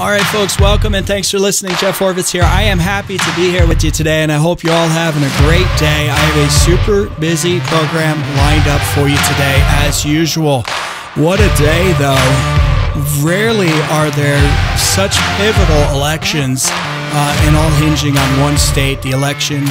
All right, folks, welcome and thanks for listening. Jeff Oravits here. I am happy to be here with you today, and I hope you're all having a great day. I have a super busy program lined up for you today, as usual. What a day, though. Rarely are there such pivotal elections uh, and all hinging on one state, the election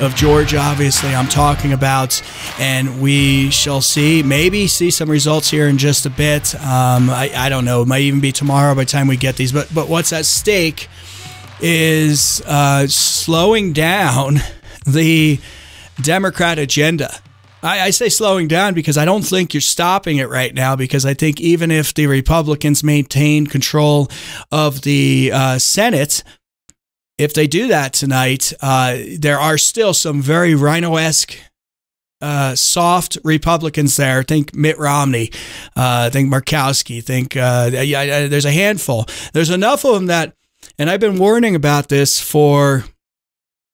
of Georgia, obviously, I'm talking about. And we shall see, maybe see some results here in just a bit. Um, I, I don't know. It might even be tomorrow by the time we get these. But, but what's at stake is uh, slowing down the Democrat agenda. I, I, say slowing down because I don't think you're stopping it right now. Because I think even if the Republicans maintain control of the uh, Senate, if they do that tonight, uh, there are still some very RINO esque. Uh, soft Republicans there. Think Mitt Romney. Uh, think Murkowski. Think uh, yeah, there's a handful. There's enough of them that, and I've been warning about this for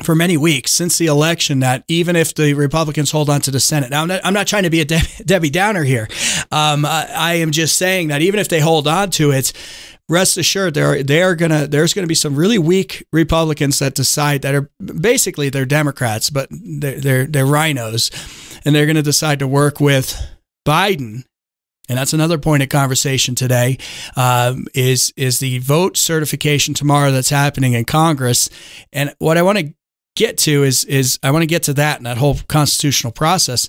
for many weeks since the election that even if the Republicans hold on to the Senate, now I'm not, I'm not trying to be a De- Debbie Downer here. Um, I, I, am just saying that even if they hold on to it, rest assured there are, they are gonna there's gonna be some really weak Republicans that decide that are basically they're Democrats, but they're they're, they're RINOs, and they're gonna decide to work with Biden. And that's another point of conversation today. Um, is is the vote certification tomorrow that's happening in Congress? And what I want to get to is is I want to get to that and that whole constitutional process.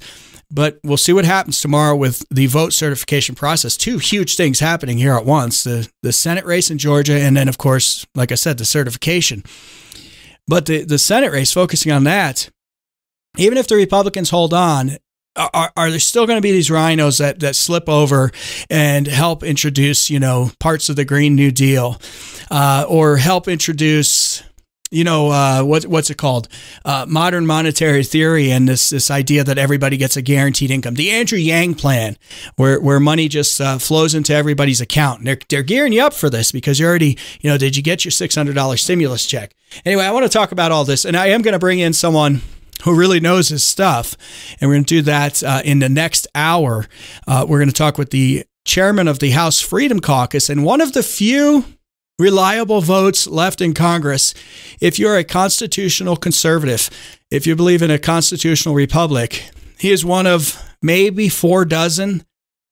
But we'll see what happens tomorrow with the vote certification process. Two huge things happening here at once the, the Senate race in Georgia, and then, of course, like I said, the certification. But the, the Senate race, focusing on that, even if the Republicans hold on, are, are there still going to be these RINOs that, that slip over and help introduce, you know, parts of the Green New Deal uh, or help introduce you know uh, what what's it called? Uh, modern monetary theory and this this idea that everybody gets a guaranteed income. The Andrew Yang plan where where money just uh, flows into everybody's account. And they're they're gearing you up for this because you already you know did you get your six hundred dollars stimulus check? Anyway I want to talk about all this and I am going to bring in someone who really knows his stuff and we're going to do that uh, in the next hour. Uh, we're going to talk with the chairman of the House Freedom Caucus and one of the few reliable votes left in Congress if you're a constitutional conservative, if you believe in a constitutional republic. He is one of maybe four dozen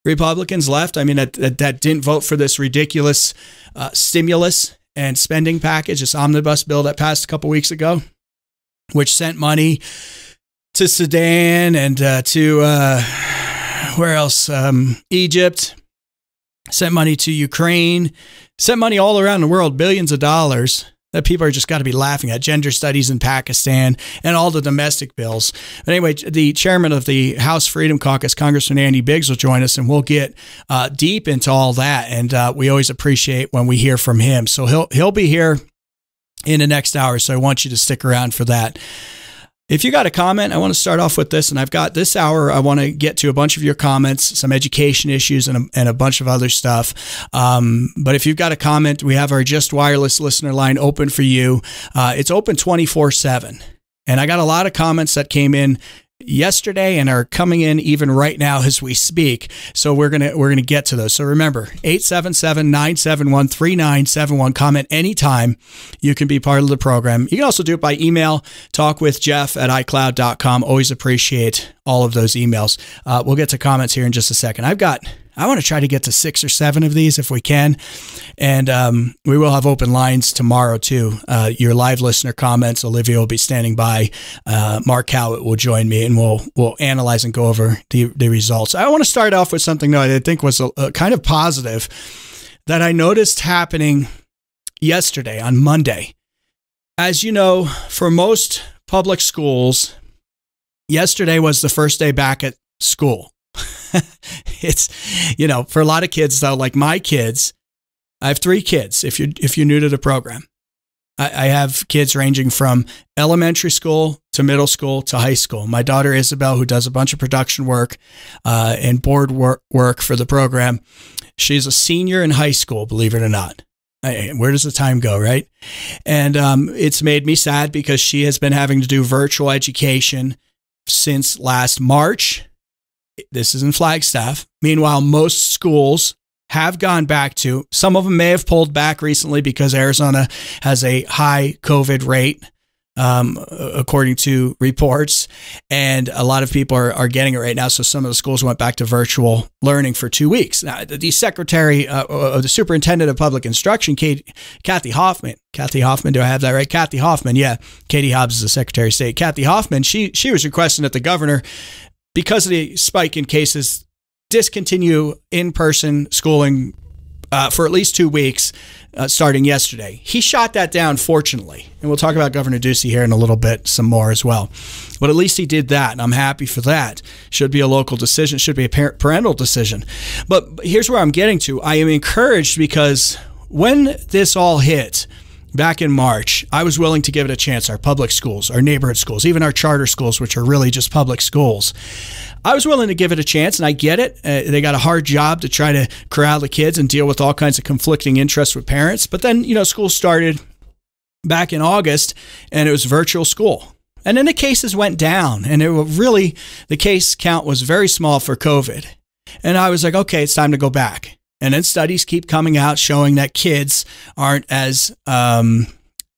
Republicans left. I mean, that, that didn't vote for this ridiculous uh, stimulus and spending package, this omnibus bill that passed a couple weeks ago, which sent money to Sudan and uh, to uh, where else? Um, Egypt, sent money to Ukraine, sent money all around the world, billions of dollars that people are just got to be laughing at gender studies in Pakistan and all the domestic bills. But anyway, the chairman of the House Freedom Caucus, Congressman Andy Biggs, will join us and we'll get uh, deep into all that. And uh, we always appreciate when we hear from him. So he'll he'll be here in the next hour. So I want you to stick around for that. If you got a comment, I want to start off with this, and I've got this hour. I want to get to a bunch of your comments, some education issues, and a, and a bunch of other stuff. Um, but if you've got a comment, we have our Just Wireless listener line open for you. Uh, it's open 24 7. And I got a lot of comments that came in yesterday and are coming in even right now as we speak. So we're going to we're going to get to those. So remember, 877-971-3971 comment anytime. You can be part of the program. You can also do it by email, talk with Jeff at iCloud.com. Always appreciate all of those emails. Uh, we'll get to comments here in just a second. I've got I want to try to get to six or seven of these if we can. And um, we will have open lines tomorrow, too. Uh, your live listener comments, Olivia will be standing by. Uh, Mark Howitt will join me and we'll, we'll analyze and go over the, the results. I want to start off with something that I think was a, a kind of positive that I noticed happening yesterday on Monday. As you know, for most public schools, yesterday was the first day back at school. it's, you know, for a lot of kids though, like my kids, I have three kids. If you're if you're new to the program, I, I have kids ranging from elementary school to middle school to high school. My daughter Isabel, who does a bunch of production work uh, and board work work for the program, she's a senior in high school. Believe it or not. Where does the time go, right? And um, it's made me sad because she has been having to do virtual education since last March this is in Flagstaff. Meanwhile, most schools have gone back to. Some of them may have pulled back recently because Arizona has a high COVID rate um, according to reports. And a lot of people are, are getting it right now. So some of the schools went back to virtual learning for two weeks. Now, the secretary, uh, uh, the superintendent of public instruction, Kate, Kathy Hoffman, Kathy Hoffman, do I have that right? Kathy Hoffman, yeah. Katie Hobbs is the secretary of state. Kathy Hoffman, she, she was requesting that the governor, because of the spike in cases, discontinue in person schooling uh, for at least two weeks uh, starting yesterday. He shot that down, fortunately. And we'll talk about Governor Ducey here in a little bit, some more as well. But at least he did that, and I'm happy for that. Should be a local decision, should be a parental decision. But here's where I'm getting to. I am encouraged because when this all hit, back in March, I was willing to give it a chance. Our public schools, our neighborhood schools, even our charter schools, which are really just public schools. I was willing to give it a chance, and I get it. Uh, they got a hard job to try to corral the kids and deal with all kinds of conflicting interests with parents. But then, you know, school started back in August, and it was virtual school. And then the cases went down, and it was really, the case count was very small for COVID. And I was like, okay, it's time to go back. And then studies keep coming out showing that kids aren't as um,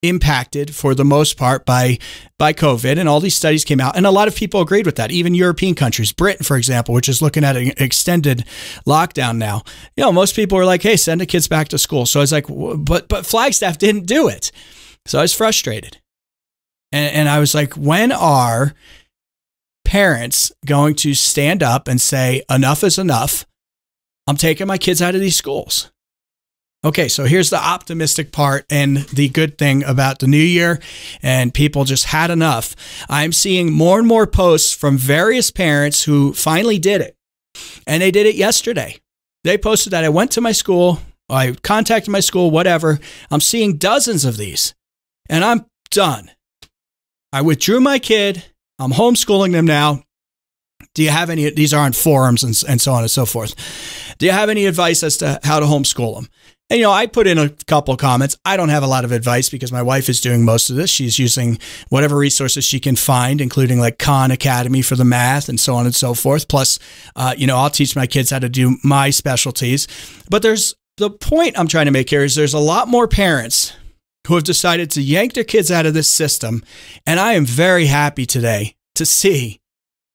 impacted for the most part by by COVID. And all these studies came out and a lot of people agreed with that. Even European countries Britain for example which is looking at an extended lockdown now. You know most people are like hey send the kids back to school. So I was like but but Flagstaff didn't do it. So I was frustrated. And, and I was like when are parents going to stand up and say enough is enough I'm taking my kids out of these schools Okay, so here's the optimistic part and the good thing about the new year, and people just had enough. I'm seeing more and more posts from various parents who finally did it, and they did it yesterday. They posted that I went to my school, I contacted my school, whatever. I'm seeing dozens of these, and I'm done. I withdrew my kid. I'm homeschooling them now. Do you have any? These are on forums and, and so on and so forth. Do you have any advice as to how to homeschool them? And, you know, I put in a couple comments. I don't have a lot of advice because my wife is doing most of this. She's using whatever resources she can find, including like Khan Academy for the math and so on and so forth. Plus, uh, you know, I'll teach my kids how to do my specialties. But there's the point I'm trying to make here is there's a lot more parents who have decided to yank their kids out of this system. And I am very happy today to see.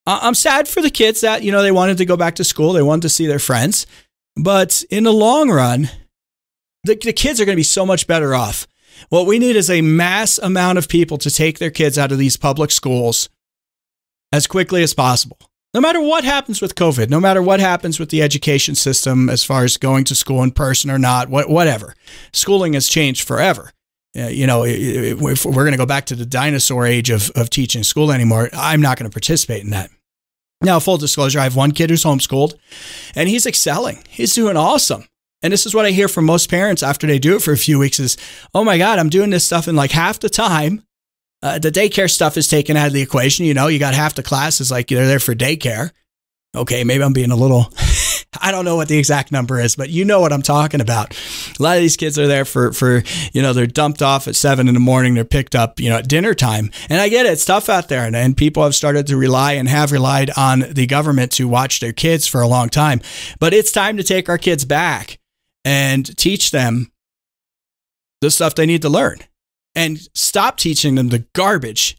I'm sad for the kids that, you know, they wanted to go back to school, they wanted to see their friends. But in the long run, the, the kids are going to be so much better off. What we need is a mass amount of people to take their kids out of these public schools as quickly as possible. No matter what happens with COVID, no matter what happens with the education system as far as going to school in person or not, what, whatever, schooling has changed forever. You know, if we're going to go back to the dinosaur age of, of teaching school anymore, I'm not going to participate in that. Now, full disclosure, I have one kid who's homeschooled and he's excelling. He's doing awesome. And this is what I hear from most parents after they do it for a few weeks is, oh my God, I'm doing this stuff in like half the time. Uh, the daycare stuff is taken out of the equation. You know, you got half the classes like they're there for daycare. Okay, maybe I'm being a little, I don't know what the exact number is, but you know what I'm talking about. A lot of these kids are there for, for, you know, they're dumped off at seven in the morning. They're picked up, you know, at dinner time. And I get it. It's tough out there. And, and people have started to rely and have relied on the government to watch their kids for a long time. But it's time to take our kids back and teach them the stuff they need to learn and stop teaching them the garbage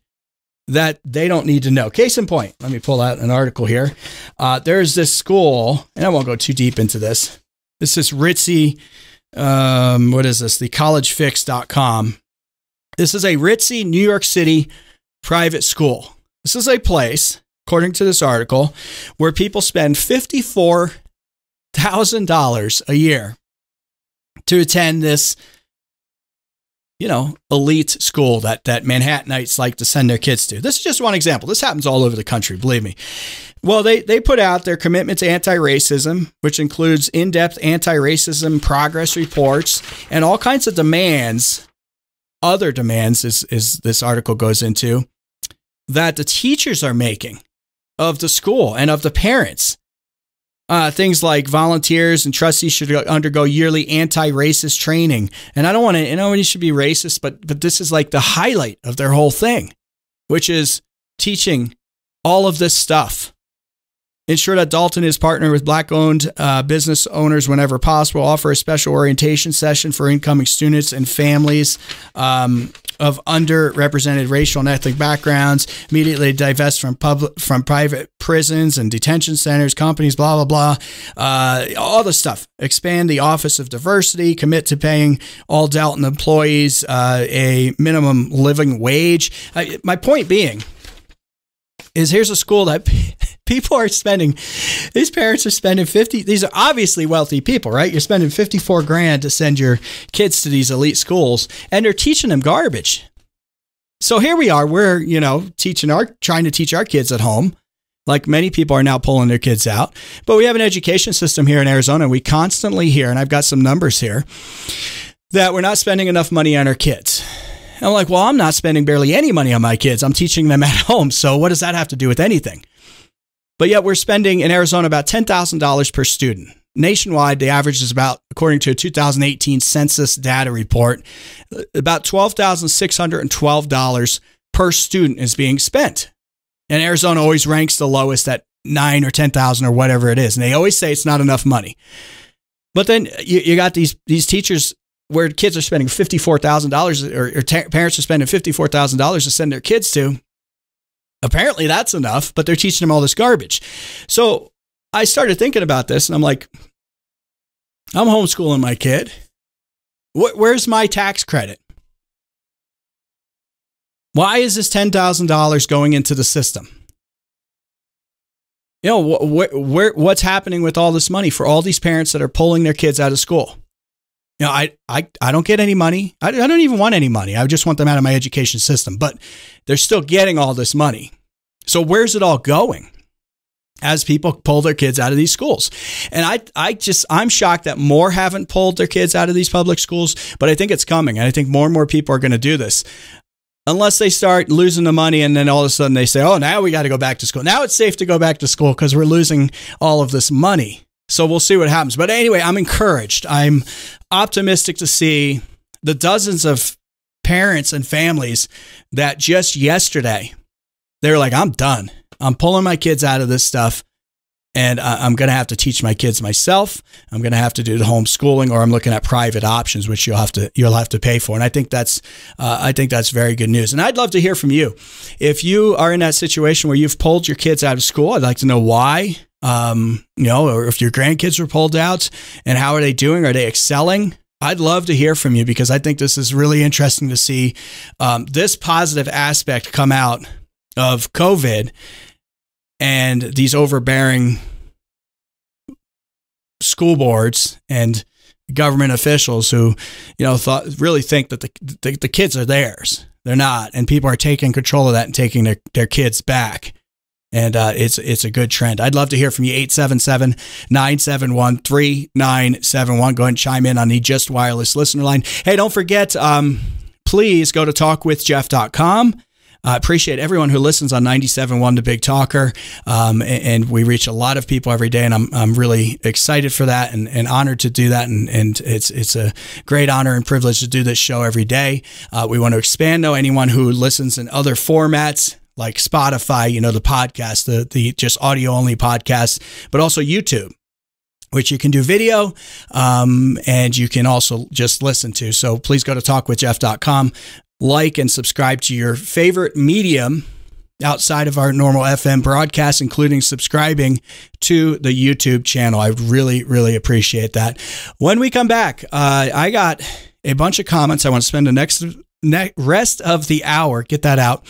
that they don't need to know. Case in point, let me pull out an article here. Uh, there's this school, and I won't go too deep into this. This is ritzy. Um, what is this? The collegefix.com. This is a ritzy New York City private school. This is a place, according to this article, where people spend $54,000 a year to attend this you know, elite school that that Manhattanites like to send their kids to. This is just one example. This happens all over the country, believe me. Well, they they put out their commitment to anti-racism, which includes in-depth anti-racism progress reports and all kinds of demands, other demands as, as this article goes into, that the teachers are making of the school and of the parents. Uh, things like volunteers and trustees should undergo yearly anti-racist training. And I don't want to, you should be racist, but but this is like the highlight of their whole thing, which is teaching all of this stuff. Ensure that Dalton is partnered with black owned uh, business owners whenever possible. Offer a special orientation session for incoming students and families. Um, of underrepresented racial and ethnic backgrounds, immediately divest from public from private prisons and detention centers, companies, blah blah blah, uh, all the stuff. Expand the Office of Diversity. Commit to paying all Dalton employees uh, a minimum living wage. my point being is here's a school that people are spending these parents are spending 50 these are obviously wealthy people right? You're spending 54 grand to send your kids to these elite schools and they're teaching them garbage. So here we are we're you know teaching our trying to teach our kids at home like many people are now pulling their kids out. But we have an education system here in arizona we constantly hear and i've got some numbers here that we're not spending enough money on our kids I'm like, well, I'm not spending barely any money on my kids. I'm teaching them at home. So what does that have to do with anything? But yet we're spending in Arizona about $10,000 per student. Nationwide, the average is about, according to a 2018 census data report, uh, about $12,612 per student is being spent. And Arizona always ranks the lowest at nine or 10,000 or whatever it is. And they always say it's not enough money. But then you, you got these, these teachers where kids are spending $54,000 or, or parents are spending $54,000 to send their kids to apparently that's enough, but they're teaching them all this garbage. So I started thinking about this and I'm like, I'm homeschooling my kid. Where's my tax credit? Why is this $10,000 going into the system? You know, wh- wh- what's happening with all this money for all these parents that are pulling their kids out of school? You know, I, I, I don't get any money. I, I don't even want any money. I just want them out of my education system, but they're still getting all this money. So where's it all going? As people pull their kids out of these schools. And I, I just, I'm shocked that more haven't pulled their kids out of these public schools, but I think it's coming. And I think more and more people are going to do this unless they start losing the money and then all of a sudden they say, oh, now we got to go back to school. Now it's safe to go back to school because we're losing all of this money. So we'll see what happens. But anyway, I'm encouraged. I'm optimistic to see the dozens of parents and families that just yesterday they were like, I'm done. I'm pulling my kids out of this stuff and I'm going to have to teach my kids myself. I'm going to have to do the homeschooling, or I'm looking at private options, which you'll have to you'll have to pay for. And I think that's uh, I think that's very good news. And I'd love to hear from you if you are in that situation where you've pulled your kids out of school. I'd like to know why um, you know, or if your grandkids were pulled out and how are they doing? Are they excelling? I'd love to hear from you because I think this is really interesting to see um, this positive aspect come out of COVID and these overbearing school boards and government officials who, you know, thought really think that the, the, the kids are theirs. They're not, and people are taking control of that and taking their, their kids back and uh, it's it's a good trend. I'd love to hear from you. 877-971-3971. Go ahead and chime in on the Just Wireless listener line. Hey, don't forget, um, please go to talkwithjeff.com. I appreciate everyone who listens on 97.1 The Big Talker. Um, and, and, we reach a lot of people every day, and I'm, I'm really excited for that and, and honored to do that. And, and it's, it's a great honor and privilege to do this show every day. Uh, we want to expand, though, anyone who listens in other formats like Spotify, you know, the podcast, the the just audio only podcast, but also YouTube, which you can do video um, and you can also just listen to. So please go to talkwithjeff.com, like and subscribe to your favorite medium outside of our normal FM broadcast, including subscribing to the YouTube channel. I really, really appreciate that. When we come back, uh, I got a bunch of comments. I want to spend the next ne- rest of the hour, get that out,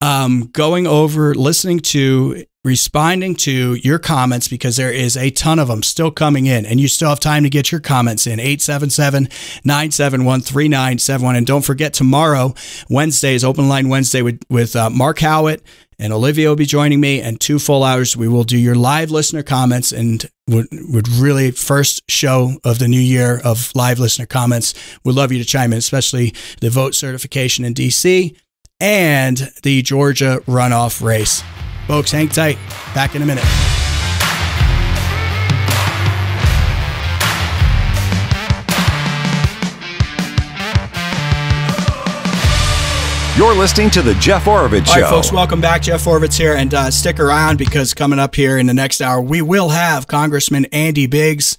um, going over, listening to, responding to your comments because there is a ton of them still coming in and you still have time to get your comments in 877-971-3971 and don't forget tomorrow wednesday is open line wednesday with, with uh, mark howitt and Olivia will be joining me. And two full hours, we will do your live listener comments and would, would really first show of the new year of live listener comments. Would love you to chime in, especially the vote certification in DC and the Georgia runoff race. Folks, hang tight. Back in a minute. You're listening to the Jeff Oravits Show. All right, folks, welcome back. Jeff Oravits here, and uh, stick around because coming up here in the next hour, we will have Congressman Andy Biggs,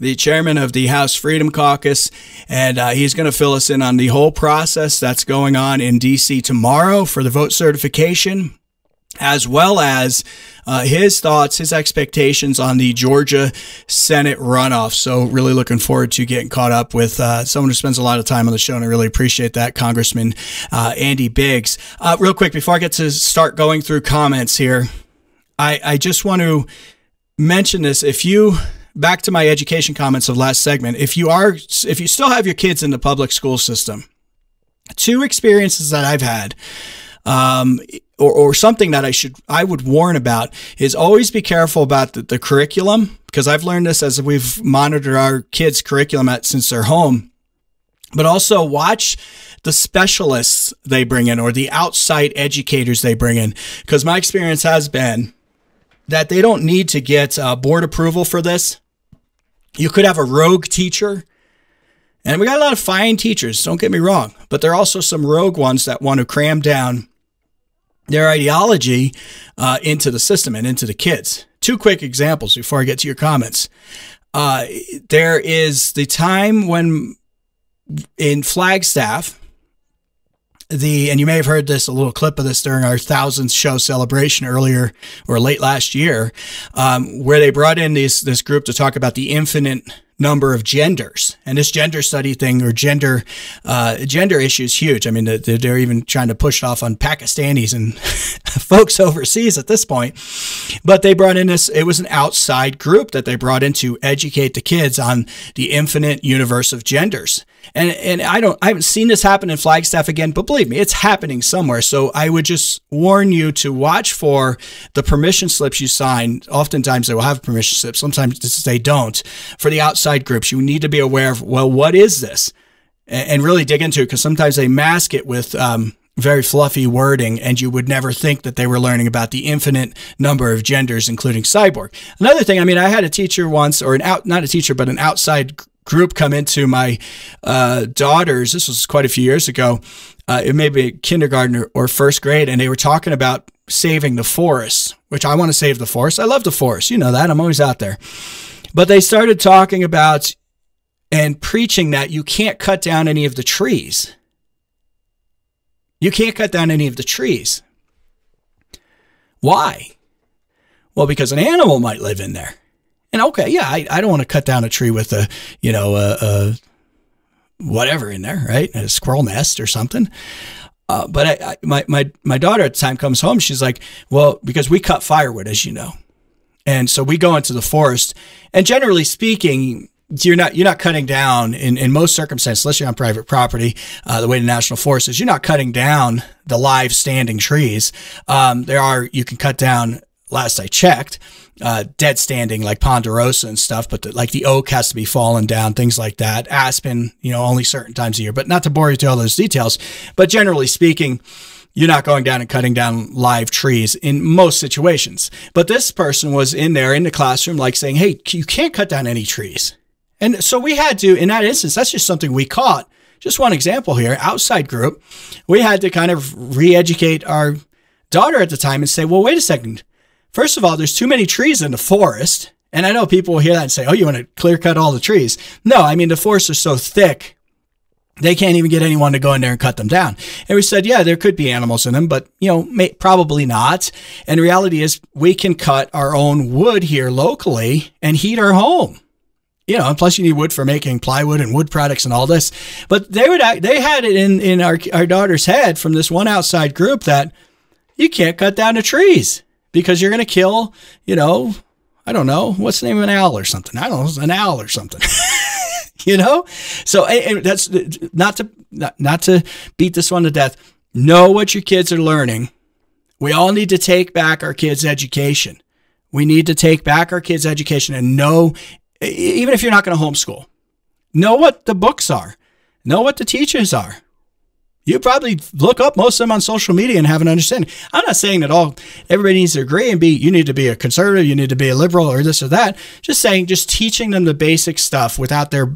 the chairman of the House Freedom Caucus, and uh, he's going to fill us in on the whole process that's going on in D.C. tomorrow for the vote certification as well as uh, his thoughts, his expectations on the Georgia Senate runoff. So, really looking forward to getting caught up with uh, someone who spends a lot of time on the show, and I really appreciate that, Congressman uh, Andy Biggs. Uh, real quick, before I get to start going through comments here, I, I just want to mention this. If you back to my education comments of last segment, if you are, if you still have your kids in the public school system, two experiences that I've had. Um, or, or something that I should I would warn about is always be careful about the, the curriculum because I've learned this as we've monitored our kids' curriculum at, since they're home. But also watch the specialists they bring in or the outside educators they bring in because my experience has been that they don't need to get uh, board approval for this. You could have a rogue teacher. And we got a lot of fine teachers, don't get me wrong, but there are also some rogue ones that want to cram down their ideology uh, into the system and into the kids. Two quick examples before I get to your comments. Uh, there is the time when in Flagstaff, the and you may have heard this a little clip of this during our thousandth show celebration earlier or late last year, um, where they brought in this this group to talk about the infinite number of genders. And this gender study thing or gender uh, gender issue is huge. I mean, they're even trying to push it off on Pakistanis and folks overseas at this point. But they brought in this, it was an outside group that they brought in to educate the kids on the infinite universe of genders. And and I don't I haven't seen this happen in Flagstaff again, but believe me, it's happening somewhere. So I would just warn you to watch for the permission slips you sign. Oftentimes they will have permission slips, sometimes they don't. For the outside groups, you need to be aware of well, what is this? And really dig into it because sometimes they mask it with um, very fluffy wording, and you would never think that they were learning about the infinite number of genders, including cyborg. Another thing, I mean, I had a teacher once, or an out, not a teacher, but an outside group come into my uh, daughters. This was quite a few years ago. Uh, it may be kindergarten or, or first grade, and they were talking about saving the forest, which I want to save the forest. I love the forest. You know that. I'm always out there. But they started talking about and preaching that you can't cut down any of the trees. You can't cut down any of the trees. Why? Well, because an animal might live in there. And okay, yeah, I, I don't want to cut down a tree with a, you know, a, a whatever in there, right? A squirrel nest or something. Uh, but I, I, my, my, my daughter at the time comes home. She's like, well, because we cut firewood, as you know. And so we go into the forest and generally speaking, you're not you're not cutting down in, in most circumstances, unless you're on private property. Uh, the way the national forest is, you're not cutting down the live standing trees. Um, there are you can cut down. Last I checked, uh, dead standing like ponderosa and stuff, but the, like the oak has to be fallen down, things like that. Aspen, you know, only certain times a year. But not to bore you to all those details. But generally speaking, you're not going down and cutting down live trees in most situations. But this person was in there in the classroom, like saying, "Hey, you can't cut down any trees." And so we had to, in that instance, that's just something we caught. Just one example here, outside group, we had to kind of re educate our daughter at the time and say, well, wait a second. First of all, there's too many trees in the forest. And I know people will hear that and say, oh, you want to clear cut all the trees. No, I mean, the forests are so thick, they can't even get anyone to go in there and cut them down. And we said, yeah, there could be animals in them, but, you know, may, probably not. And reality is, we can cut our own wood here locally and heat our home you know, and plus you need wood for making plywood and wood products and all this. But they would they had it in in our our daughter's head from this one outside group that you can't cut down the trees because you're going to kill, you know, I don't know, what's the name of an owl or something? I don't know, an owl or something. you know? So and that's not to not, not to beat this one to death. Know what your kids are learning. We all need to take back our kids' education. We need to take back our kids' education and know even if you're not going to homeschool, know what the books are, know what the teachers are. You probably look up most of them on social media and have an understanding. I'm not saying that all everybody needs to agree and be you need to be a conservative, you need to be a liberal or this or that. Just saying, just teaching them the basic stuff without their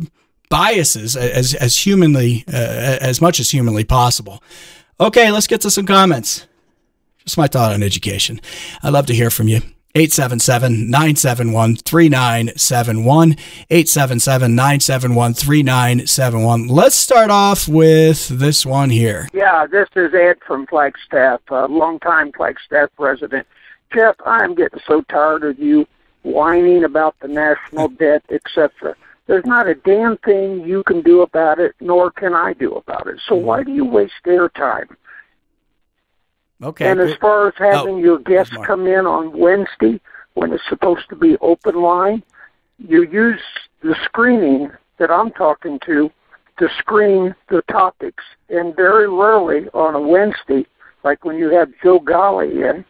biases as as humanly uh, as much as humanly possible. Okay, let's get to some comments. Just my thought on education. I'd love to hear from you. 877 971 3971. 877 971 3971. Let's start off with this one here. Yeah, this is Ed from Flagstaff, a longtime Flagstaff resident. Jeff, I'm getting so tired of you whining about the national debt, etc. There's not a damn thing you can do about it, nor can I do about it. So mm-hmm. why do you waste their time? Okay. And as far as having Oh, your guests come in on Wednesday when it's supposed to be open line, you use the screening that I'm talking to to screen the topics. And very rarely on a Wednesday, like when you have Joe Golly in,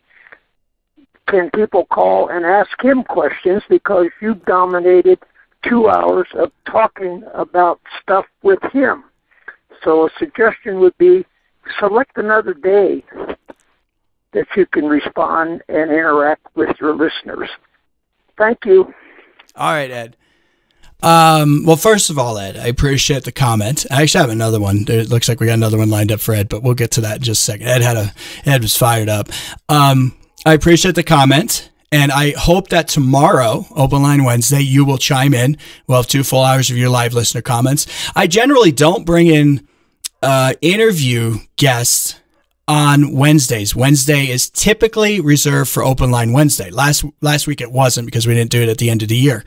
can people call and ask him questions because you dominated two hours of talking about stuff with him. So a suggestion would be select another day that you can respond and interact with your listeners. Thank you. All right, Ed. Um, well, first of all, Ed, I appreciate the comment. I actually have another one. It looks like we got another one lined up for Ed, but we'll get to that in just a second. Ed had a Ed was fired up. Um, I appreciate the comment, and I hope that tomorrow, Open Line Wednesday, you will chime in. We'll have two full hours of your live listener comments. I generally don't bring in uh, interview guests on Wednesdays. Wednesday is typically reserved for Open Line Wednesday. Last last week it wasn't because we didn't do it at the end of the year.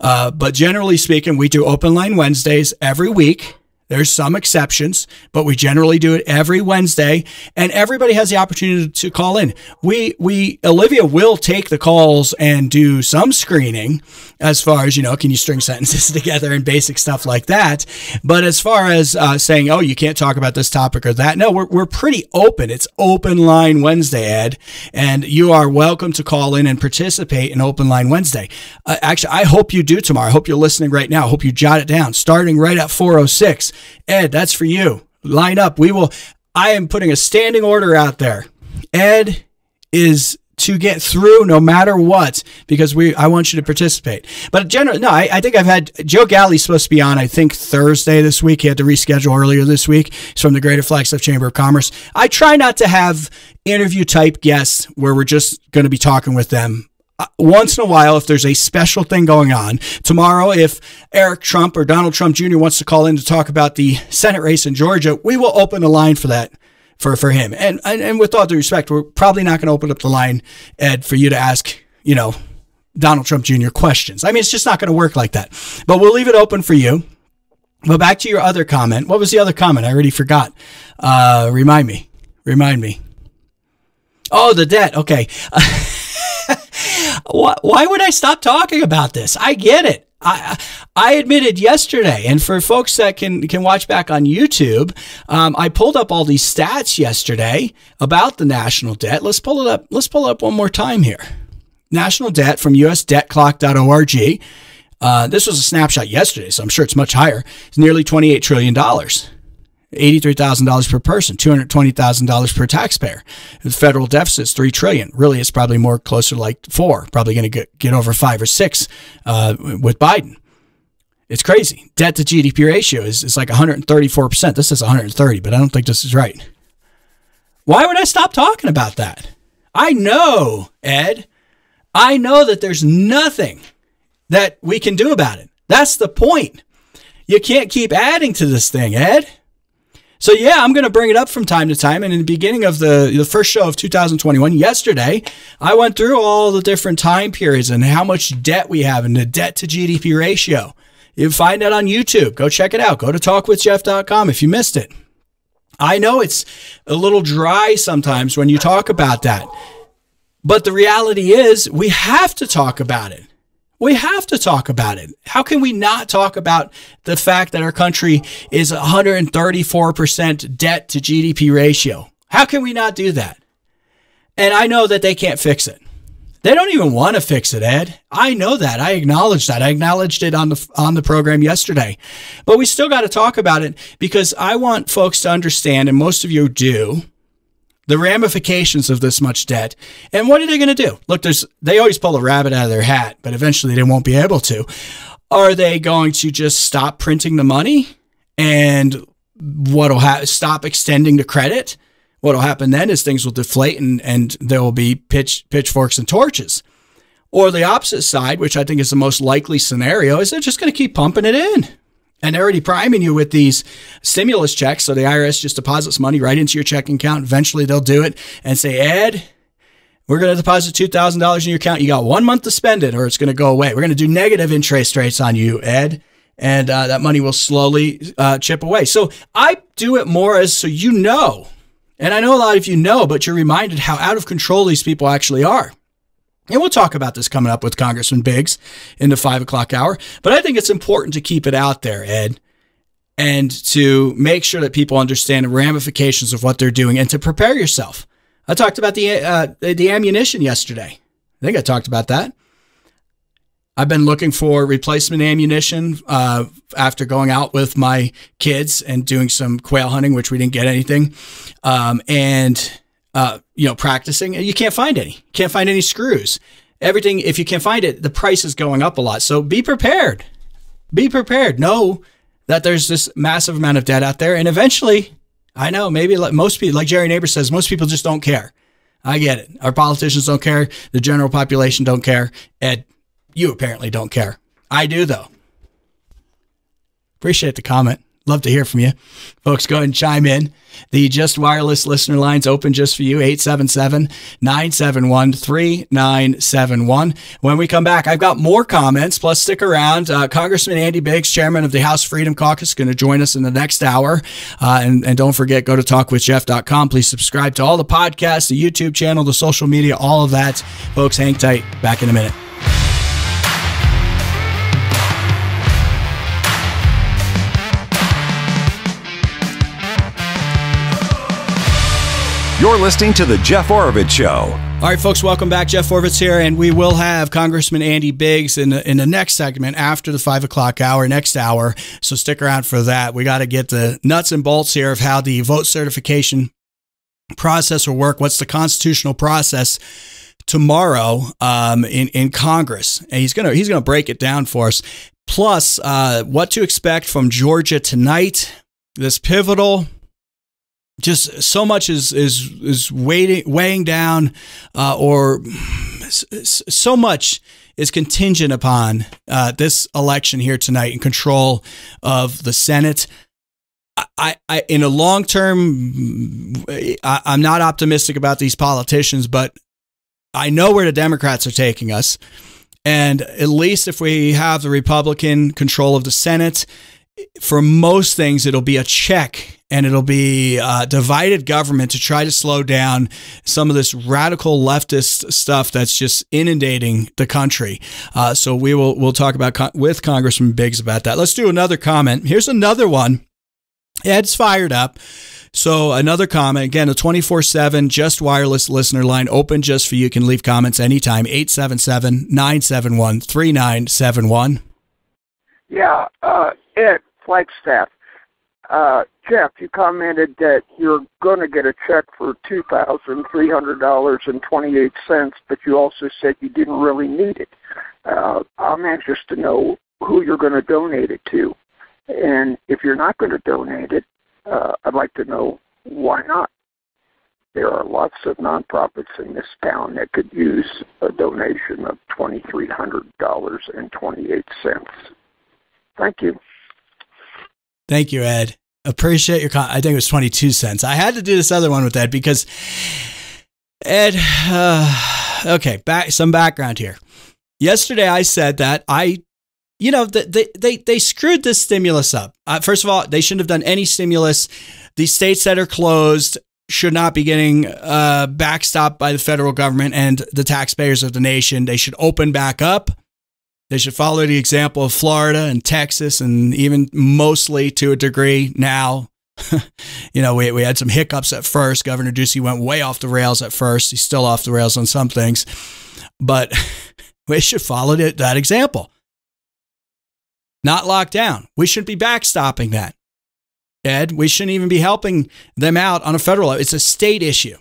Uh, but generally speaking, we do Open Line Wednesdays every week. There's some exceptions, but we generally do it every Wednesday, and everybody has the opportunity to call in. We we Olivia will take the calls and do some screening as far as you know. Can you string sentences together and basic stuff like that? But as far as uh, saying, oh, you can't talk about this topic or that, no, we're we're pretty open. It's Open Line Wednesday, Ed, and you are welcome to call in and participate in Open Line Wednesday. Uh, actually, I hope you do tomorrow. I hope you're listening right now. I hope you jot it down, starting right at 406. Ed, that's for you. Line up. We will. I am putting a standing order out there. Ed is to get through no matter what because we I want you to participate. But generally, no, I, I think I've had Joe Galley's supposed to be on. I think Thursday this week. He had to reschedule earlier this week. He's from the Greater Flagstaff Chamber of Commerce. I try not to have interview type guests where we're just going to be talking with them uh, once in a while if there's a special thing going on. Tomorrow, if Eric Trump or Donald Trump Jr. wants to call in to talk about the Senate race in Georgia, we will open a line for that for, for him. And, and and with all due respect, we're probably not going to open up the line, Ed, for you to ask, you know, Donald Trump Jr. questions. I mean, it's just not going to work like that. But we'll leave it open for you. But back to your other comment. What was the other comment? I already forgot. Uh, remind me. Remind me. Oh, the debt. Okay. why, why would I stop talking about this? I get it. I I admitted yesterday, and for folks that can can watch back on YouTube, um, I pulled up all these stats yesterday about the national debt. Let's pull it up. Let's pull it up one more time here. National debt from USDebtClock.org. Uh, this was a snapshot yesterday, so I'm sure it's much higher. It's nearly 28 trillion dollars. $83,000 per person, $220,000 per taxpayer. The federal deficit's 3 trillion. Really, it's probably more closer to like 4, probably going to get, get over 5 or 6 uh, with Biden. It's crazy. Debt to GDP ratio is, is like 134%. This is 130, but I don't think this is right. Why would I stop talking about that? I know, Ed. I know that there's nothing that we can do about it. That's the point. You can't keep adding to this thing, Ed. So yeah, I'm going to bring it up from time to time. And in the beginning of the the first show of 2021, yesterday, I went through all the different time periods and how much debt we have and the debt to GDP ratio. You can find that on YouTube. Go check it out. Go to talkwithjeff.com if you missed it. I know it's a little dry sometimes when you talk about that. But the reality is, we have to talk about it. We have to talk about it. How can we not talk about the fact that our country is 134% debt to GDP ratio? How can we not do that? And I know that they can't fix it. They don't even want to fix it, Ed. I know that. I acknowledge that. I acknowledged it on the on the program yesterday. But we still got to talk about it because I want folks to understand and most of you do the ramifications of this much debt. And what are they going to do? Look, there's they always pull a rabbit out of their hat, but eventually they won't be able to. Are they going to just stop printing the money and what'll ha- stop extending the credit? What'll happen then is things will deflate and, and there will be pitch, pitchforks and torches. Or the opposite side, which I think is the most likely scenario, is they're just going to keep pumping it in. And they're already priming you with these stimulus checks. So the IRS just deposits money right into your checking account. Eventually they'll do it and say, Ed, we're going to deposit $2,000 in your account. You got one month to spend it or it's going to go away. We're going to do negative interest rates on you, Ed. And uh, that money will slowly uh, chip away. So I do it more as so you know. And I know a lot of you know, but you're reminded how out of control these people actually are. And we'll talk about this coming up with Congressman Biggs in the five o'clock hour. But I think it's important to keep it out there, Ed, and to make sure that people understand the ramifications of what they're doing and to prepare yourself. I talked about the uh, the ammunition yesterday. I think I talked about that. I've been looking for replacement ammunition uh, after going out with my kids and doing some quail hunting, which we didn't get anything, um, and uh, you know practicing. And you can't find any. Can't find any screws. Everything. If you can't find it, the price is going up a lot. So be prepared. Be prepared. Know that there's this massive amount of debt out there, and eventually I know maybe like most people, like Jerry Neighbor says, most people just don't care. I get it. Our politicians don't care. The general population don't care. Ed, you apparently don't care. I do though. Appreciate the comment. Love to hear from you. Folks, go ahead and chime in. The Just Wireless listener lines open just for you, 877 971 3971. When we come back, I've got more comments, plus stick around. Uh, Congressman Andy Biggs, chairman of the House Freedom Caucus, going to join us in the next hour. Uh, and, and don't forget, go to talkwithjeff.com. Please subscribe to all the podcasts, the YouTube channel, the social media, all of that. Folks, hang tight. Back in a minute. You're listening to The Jeff Oravits Show. All right, folks, welcome back. Jeff Oravits here, and we will have Congressman Andy Biggs in the, in the next segment after the five o'clock hour, next hour. So stick around for that. We got to get the nuts and bolts here of how the vote certification process will work. What's the constitutional process? tomorrow um, in in Congress, and he's gonna he's gonna break it down for us. Plus, uh, what to expect from Georgia tonight? This pivotal just so much is is is weighing weighing down, uh, or so much is contingent upon uh, this election here tonight in control of the Senate. I, I in a long term, I, I'm not optimistic about these politicians, but I know where the Democrats are taking us. And at least if we have the Republican control of the Senate, for most things, it'll be a check and it'll be divided government to try to slow down some of this radical leftist stuff that's just inundating the country. Uh, so we will we'll talk about con- with Congressman Biggs about that. Let's do another comment. Here's another one. Ed's fired up. So another comment again, a 24/7 just wireless listener line open just for you. you can leave comments anytime 877-971-3971. Yeah, uh, Ed Flagstaff. Uh, Jeff, you commented that you're going to get a check for two thousand three hundred dollars and twenty eight cents, but you also said you didn't really need it. Uh, I'm anxious to know who you're going to donate it to, and if you're not going to donate it, uh, I'd like to know why not. There are lots of nonprofits in this town that could use a donation of twenty three hundred dollars and twenty eight cents. Thank you. Thank you, Ed. Appreciate your. Con- I think it was 22 cents. I had to do this other one with Ed because Ed. Uh, okay, back some background here. Yesterday, I said that I, you know, they they they screwed this stimulus up. Uh, first of all, they shouldn't have done any stimulus. The states that are closed should not be getting uh, backstopped by the federal government and the taxpayers of the nation. They should open back up they should follow the example of Florida and Texas, and even mostly to a degree now. you know, we, we had some hiccups at first. Governor Ducey went way off the rails at first. He's still off the rails on some things, but we should follow that example. Not locked down. We shouldn't be backstopping that. Ed, we shouldn't even be helping them out on a federal level. It's a state issue.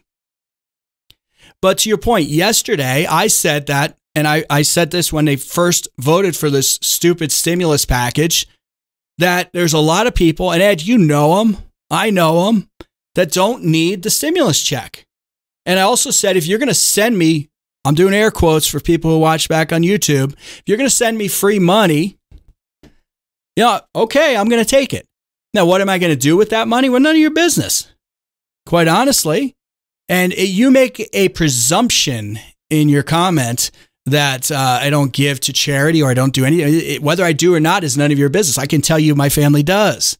But to your point, yesterday I said that and I, I said this when they first voted for this stupid stimulus package, that there's a lot of people, and Ed, you know them, I know them, that don't need the stimulus check. And I also said, if you're going to send me, I'm doing air quotes for people who watch back on YouTube, if you're going to send me free money, yeah, okay, I'm going to take it. Now, what am I going to do with that money? Well, none of your business, quite honestly. And you make a presumption in your comment that uh, I don't give to charity or I don't do any, whether I do or not is none of your business. I can tell you my family does.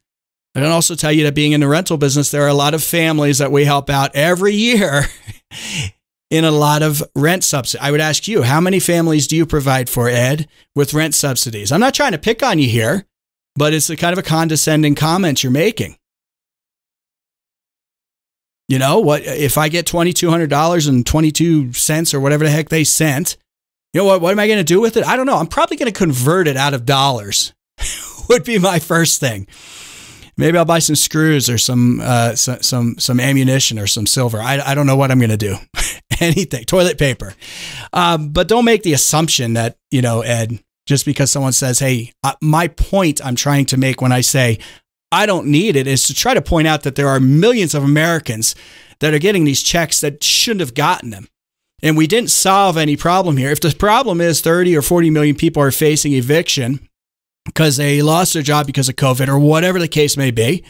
I can also tell you that being in the rental business, there are a lot of families that we help out every year in a lot of rent subsidy. I would ask you, how many families do you provide for, Ed, with rent subsidies? I'm not trying to pick on you here, but it's a kind of a condescending comment you're making. You know what? If I get twenty two hundred dollars and twenty two cents or whatever the heck they sent, you know what? What am I going to do with it? I don't know. I'm probably going to convert it out of dollars. would be my first thing. Maybe I'll buy some screws or some uh, some, some some ammunition or some silver. I, I don't know what I'm going to do. Anything, toilet paper. Um, but don't make the assumption that you know, Ed, just because someone says, "Hey," uh, my point I'm trying to make when I say I don't need it is to try to point out that there are millions of Americans that are getting these checks that shouldn't have gotten them. And we didn't solve any problem here. If the problem is 30 or 40 million people are facing eviction because they lost their job because of COVID or whatever the case may be,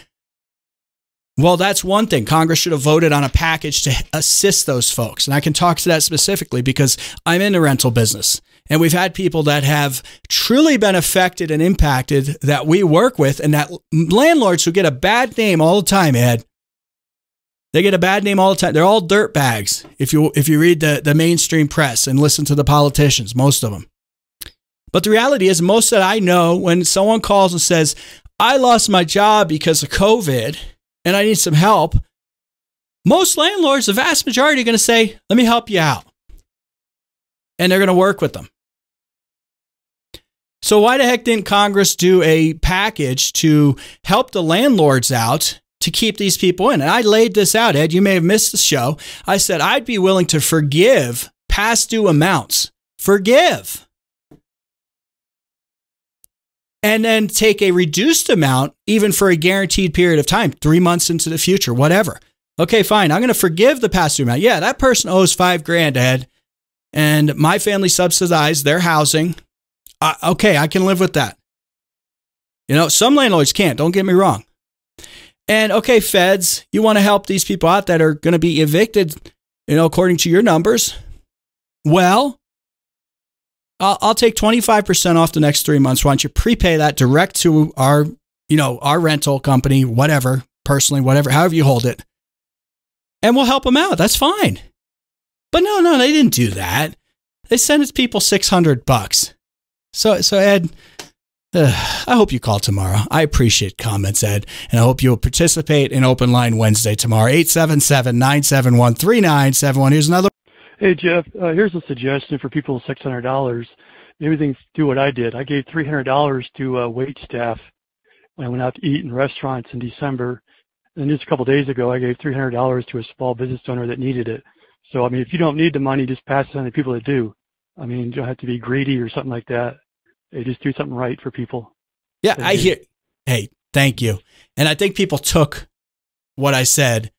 well, that's one thing. Congress should have voted on a package to assist those folks. And I can talk to that specifically because I'm in the rental business. And we've had people that have truly been affected and impacted that we work with, and that landlords who get a bad name all the time, Ed. They get a bad name all the time. They're all dirt bags. If you if you read the, the mainstream press and listen to the politicians, most of them. But the reality is, most that I know, when someone calls and says, I lost my job because of COVID and I need some help, most landlords, the vast majority, are going to say, Let me help you out. And they're going to work with them. So, why the heck didn't Congress do a package to help the landlords out to keep these people in? And I laid this out, Ed. You may have missed the show. I said I'd be willing to forgive past due amounts. Forgive. And then take a reduced amount, even for a guaranteed period of time, three months into the future, whatever. Okay, fine. I'm going to forgive the past due amount. Yeah, that person owes five grand, Ed, and my family subsidized their housing uh, okay, I can live with that. You know, some landlords can't, don't get me wrong. And okay, feds, you want to help these people out that are going to be evicted, you know, according to your numbers. Well, I'll, I'll take 25% off the next three months. Why don't you prepay that direct to our, you know, our rental company, whatever, personally, whatever, however you hold it. And we'll help them out. That's fine. But no, no, they didn't do that. They sent its people 600 bucks. So, so Ed, I hope you call tomorrow. I appreciate comments, Ed, and I hope you'll participate in Open Line Wednesday tomorrow. 877 971 3971. Here's another. Hey, Jeff, uh, here's a suggestion for people with $600. Maybe they do what I did. I gave $300 to uh, wait staff when I went out to eat in restaurants in December. And just a couple of days ago, I gave $300 to a small business owner that needed it. So, I mean, if you don't need the money, just pass it on to people that do. I mean, you don't have to be greedy or something like that. They just do something right for people. Yeah, I hear. Hey, thank you. And I think people took what I said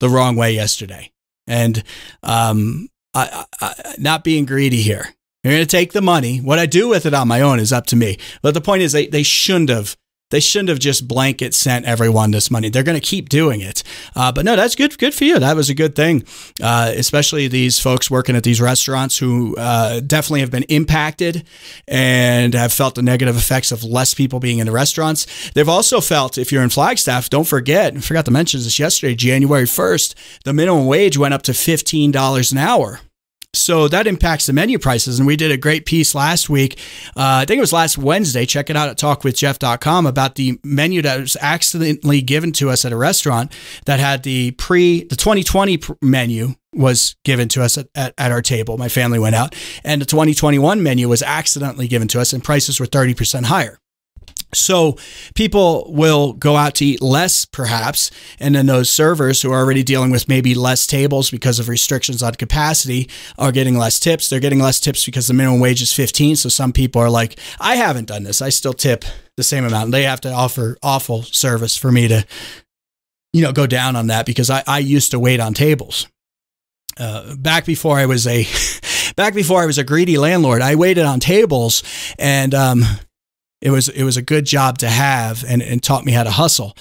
the wrong way yesterday, and um, I, I, not being greedy here. You're going to take the money. What I do with it on my own is up to me. But the point is, they, they shouldn't have they shouldn't have just blanket sent everyone this money. They're going to keep doing it. Uh, but no, that's good. Good for you. That was a good thing, uh, especially these folks working at these restaurants who uh, definitely have been impacted and have felt the negative effects of less people being in the restaurants. They've also felt, if you're in Flagstaff, don't forget, I forgot to mention this yesterday, January 1st, the minimum wage went up to $15 an hour. So that impacts the menu prices. And we did a great piece last week. Uh, I think it was last Wednesday. Check it out at talkwithjeff.com about the menu that was accidentally given to us at a restaurant that had the pre, the 2020 menu was given to us at, at, at, our table. My family went out, and the 2021 menu was accidentally given to us, and prices were 30% higher. So people will go out to eat less, perhaps, and then those servers who are already dealing with maybe less tables because of restrictions on capacity are getting less tips. They're getting less tips because the minimum wage is 15. So some people are like, I haven't done this. I still tip the same amount. And They have to offer awful service for me to you know, go down on that because I, I used to wait on tables. Uh, back before I was a back before I was a greedy landlord, I waited on tables and um, it was it was a good job to have and, and taught me how to hustle.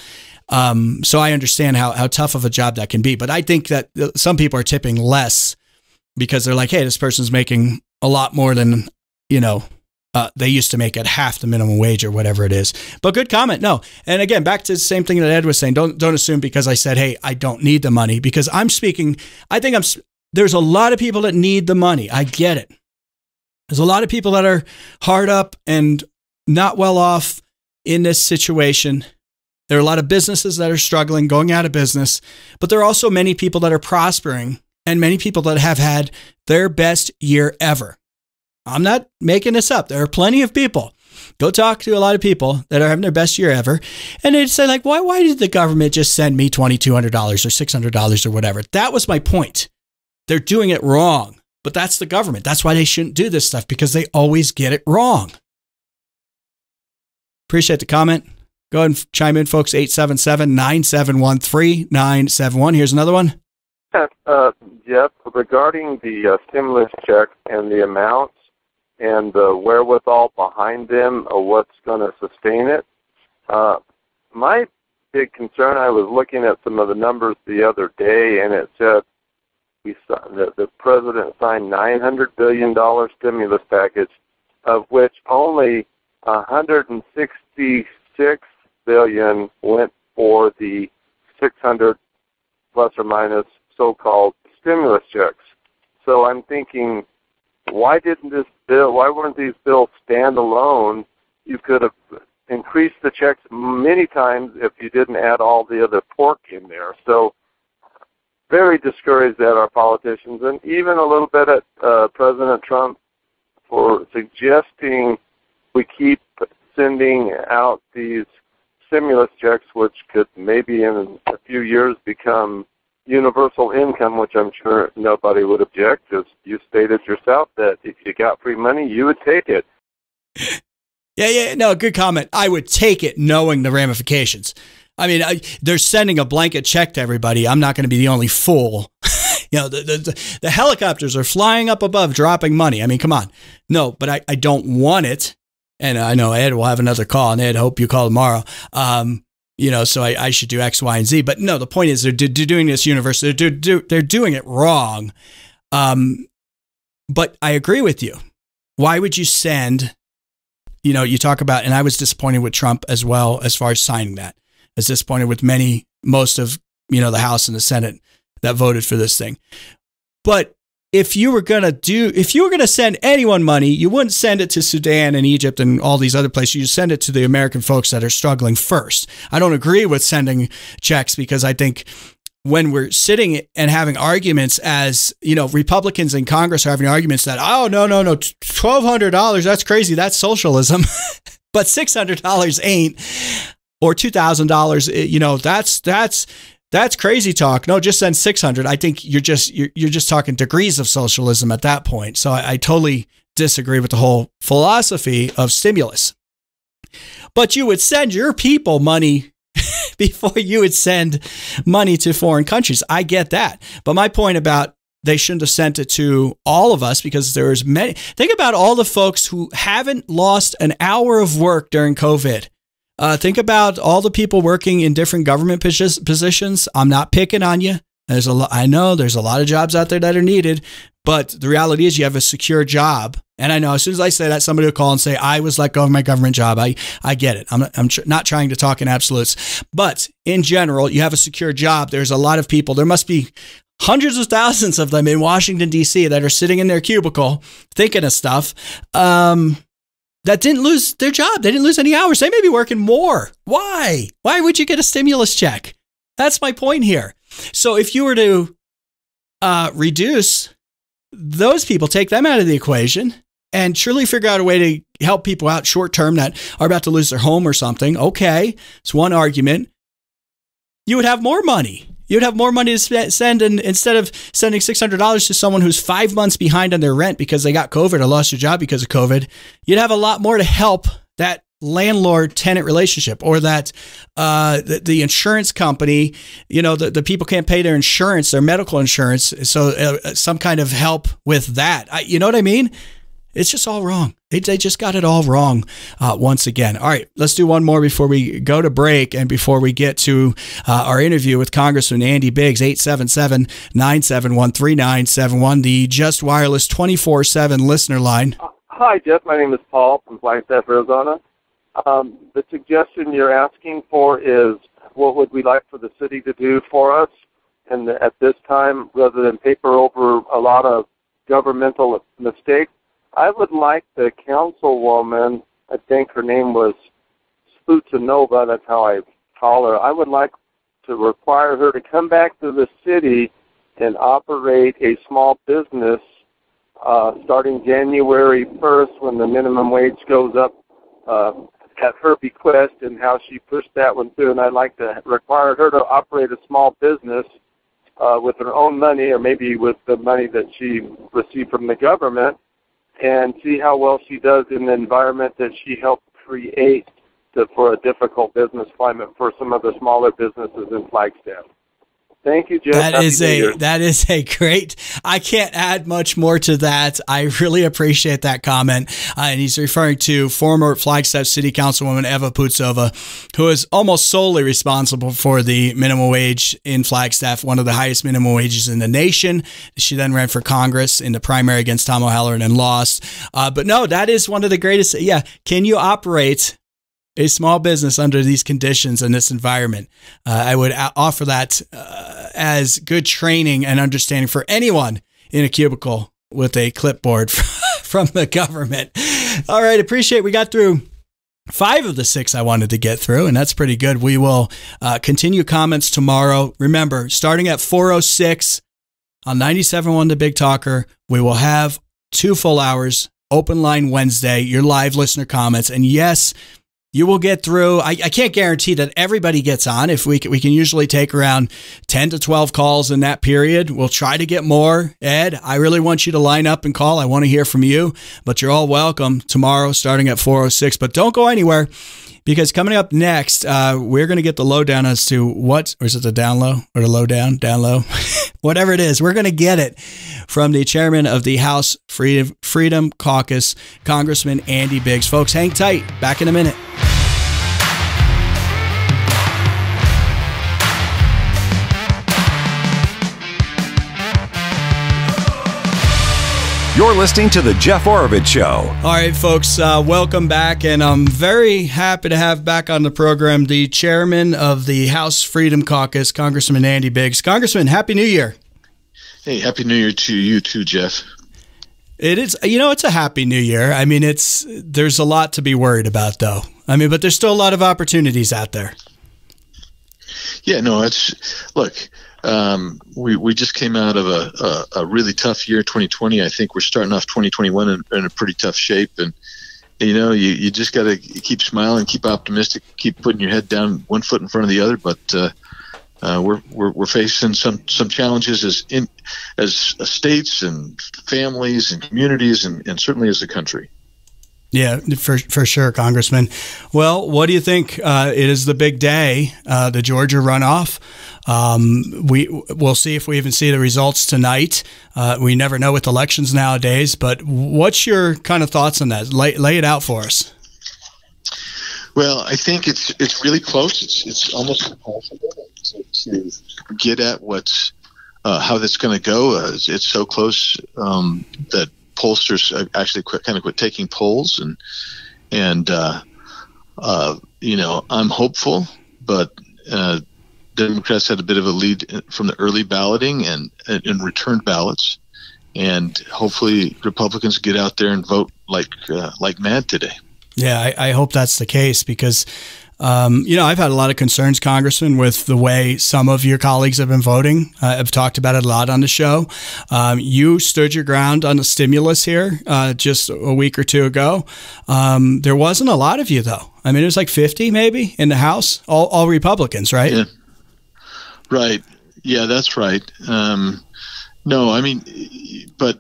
Um, so I understand how, how tough of a job that can be. But I think that uh, some people are tipping less because they're like, hey, this person's making a lot more than, you know, uh, they used to make at half the minimum wage or whatever it is. But good comment. No. And again, back to the same thing that Ed was saying. Don't don't assume because I said, "Hey, I don't need the money" because I'm speaking I think I'm there's a lot of people that need the money. I get it. There's a lot of people that are hard up and not well off in this situation. There are a lot of businesses that are struggling, going out of business, but there are also many people that are prospering and many people that have had their best year ever. I'm not making this up. There are plenty of people. Go talk to a lot of people that are having their best year ever, and they say like, "Why? Why did the government just send me twenty two hundred dollars or six hundred dollars or whatever?" That was my point. They're doing it wrong, but that's the government. That's why they shouldn't do this stuff because they always get it wrong. Appreciate the comment. Go ahead and chime in, folks. 877 971 3971. Here's another one. Uh, Jeff, regarding the uh, stimulus checks and the amounts, and the wherewithal behind them or what's going to sustain it. Uh, my big concern, I was looking at some of the numbers the other day, and it said we the, the president signed $900 billion stimulus package, of which only 166 billion went for the 600 plus or minus so-called stimulus checks. So I'm thinking why didn't this bill? Why weren't these bills stand alone? You could have increased the checks many times if you didn't add all the other pork in there. So very discouraged at our politicians and even a little bit at uh, President Trump for suggesting we keep sending out these stimulus checks, which could maybe in a few years become universal income, which I'm sure nobody would object, because you stated yourself that if you got free money, you would take it. Yeah, yeah, no, good comment. I would take it knowing the ramifications. I mean, I, they're sending a blanket check to everybody. I'm not going to be the only fool. you know, the, the, the, helicopters are flying up above, dropping money. I mean, come on. No, but I, I don't want it. And I know Ed will have another call, and Ed, hope you call tomorrow. Um, you know, so I, I, should do X, Y, and Z. But no, the point is they're, doing this universally. They're, they're doing it wrong. Um, but I agree with you. Why would you send, you know, you talk about, and I was disappointed with Trump as well as far as signing that. I was disappointed with many, most of, you know, the House and the Senate that voted for this thing. But if you were going to do, if you were going to send anyone money, you wouldn't send it to Sudan and Egypt and all these other places. You send it to the American folks that are struggling first. I don't agree with sending checks because I think when we're sitting and having arguments as, you know, Republicans in Congress are having arguments that, oh, no, no, no, $1,200, that's crazy. That's socialism. but $600 ain't or $2,000, eh, you know, that's, that's, that's crazy talk. No, just send 600. I think you're just you're, you're just talking degrees of socialism at that point. So I, I totally disagree with the whole philosophy of stimulus. But you would send your people money before you would send money to foreign countries. I get that. But my point about they shouldn't have sent it to all of us because there's many think about all the folks who haven't lost an hour of work during COVID uh, think about all the people working in different government positions. I'm not picking on you. There's a lot, I know there's a lot of jobs out there that are needed, but the reality is you have a secure job. And I know as soon as I say that, somebody will call and say, I was let go of my government job. I, I get it. I'm, I'm tr- not trying to talk in absolutes, but in general, you have a secure job. There's a lot of people. There must be hundreds of thousands of them in Washington, D.C. that are sitting in their cubicle thinking of stuff. Um, that didn't lose their job. They didn't lose any hours. They may be working more. Why? Why would you get a stimulus check? That's my point here. So if you were to uh, reduce those people, take them out of the equation, and truly figure out a way to help people out short term that are about to lose their home or something, okay, it's one argument. You would have more money. You'd have more money to send, and instead of sending six hundred dollars to someone who's five months behind on their rent because they got COVID or lost their job because of COVID, you'd have a lot more to help that landlord tenant relationship or that uh, the, the, insurance company, you know, the, the people can't pay their insurance, their medical insurance. So uh, some kind of help with that. I, you know what I mean? It's just all wrong. They, they just got it all wrong uh, once again. All right, let's do one more before we go to break and before we get to uh, our interview with Congressman Andy Biggs, 877 971 3971, the Just Wireless 24 7 listener line. Uh, hi, Jeff. My name is Paul from Flagstaff, Arizona. Um, the suggestion you're asking for is what would we like for the city to do for us? And at this time, rather than paper over a lot of governmental mistakes, I would like the councilwoman, I think her name was Sputsanova, that's how I call her, I would like to require her to come back to the city and operate a small business uh, starting January 1st when the minimum wage goes up uh, at her bequest and how she pushed that one through. And I'd like to require her to operate a small business uh, with her own money or maybe with the money that she received from the government and see how well she does in the environment that she helped create to, for a difficult business climate for some of the smaller businesses in Flagstaff. Thank you, Jeff. That Happy is a that is a great. I can't add much more to that. I really appreciate that comment. Uh, and he's referring to former Flagstaff City Councilwoman Eva Putzova, who is almost solely responsible for the minimum wage in Flagstaff, one of the highest minimum wages in the nation. She then ran for Congress in the primary against Tom O'Halleran and lost. Uh, but no, that is one of the greatest. Yeah, can you operate a small business under these conditions in this environment. Uh, I would offer that uh, as good training and understanding for anyone in a cubicle with a clipboard from the government. All right, appreciate we got through five of the six I wanted to get through, and that's pretty good. We will uh, continue comments tomorrow. Remember, starting at 406 on 97.1 The Big Talker, we will have two full hours, open line Wednesday, your live listener comments. And yes, you will get through. I, I, can't guarantee that everybody gets on. If we can, we can usually take around 10 to 12 calls in that period. We'll try to get more. Ed, I really want you to line up and call. I want to hear from you, but you're all welcome tomorrow starting at 406. But don't go anywhere because coming up next, uh, we're going to get the lowdown as to what, or is it the down low or the lowdown, down low, whatever it is. We're going to get it from the chairman of the House Freedom, Freedom Caucus, Congressman Andy Biggs. Folks, hang tight. Back in a minute. You're listening to The Jeff Oravits Show. All right, folks, uh, welcome back. And I'm very happy to have back on the program the chairman of the House Freedom Caucus, Congressman Andy Biggs. Congressman, Happy New Year. Hey, Happy New Year to you too, Jeff. It is, you know, it's a happy new year. I mean, it's, there's a lot to be worried about, though. I mean, but there's still a lot of opportunities out there. Yeah, no, it's, look, um, we, we just came out of a, a, a, really tough year, 2020. I think we're starting off 2021 in, in a pretty tough shape. And, you know, you, you just got to keep smiling, keep optimistic, keep putting your head down one foot in front of the other. But uh, uh, we're, we're, we're facing some, some challenges as in as states and families and communities and, and certainly as a country. Yeah, for for sure, Congressman. Well, what do you think? Uh, it is the big day, uh, the Georgia runoff. Um, we we'll see if we even see the results tonight. Uh, we never know with elections nowadays. But what's your kind of thoughts on that? Lay, lay it out for us. Well, I think it's it's really close. It's it's almost impossible to, get at what's uh, how that's going to go. Uh, it's, it's, so close um, that pollsters actually quit, kind of quit taking polls, and and uh, uh, you know I'm hopeful, but uh, Democrats had a bit of a lead from the early balloting and and returned ballots, and hopefully Republicans get out there and vote like uh, like mad today. Yeah, I, I hope that's the case because um, you know, I've had a lot of concerns, Congressman, with the way some of your colleagues have been voting. Uh, I've talked about it a lot on the show. Um, you stood your ground on the stimulus here uh, just a week or two ago. Um, there wasn't a lot of you, though. I mean, it was like 50 maybe in the House, all, all Republicans, right? Yeah. Right. Yeah, that's right. Um, no, I mean, but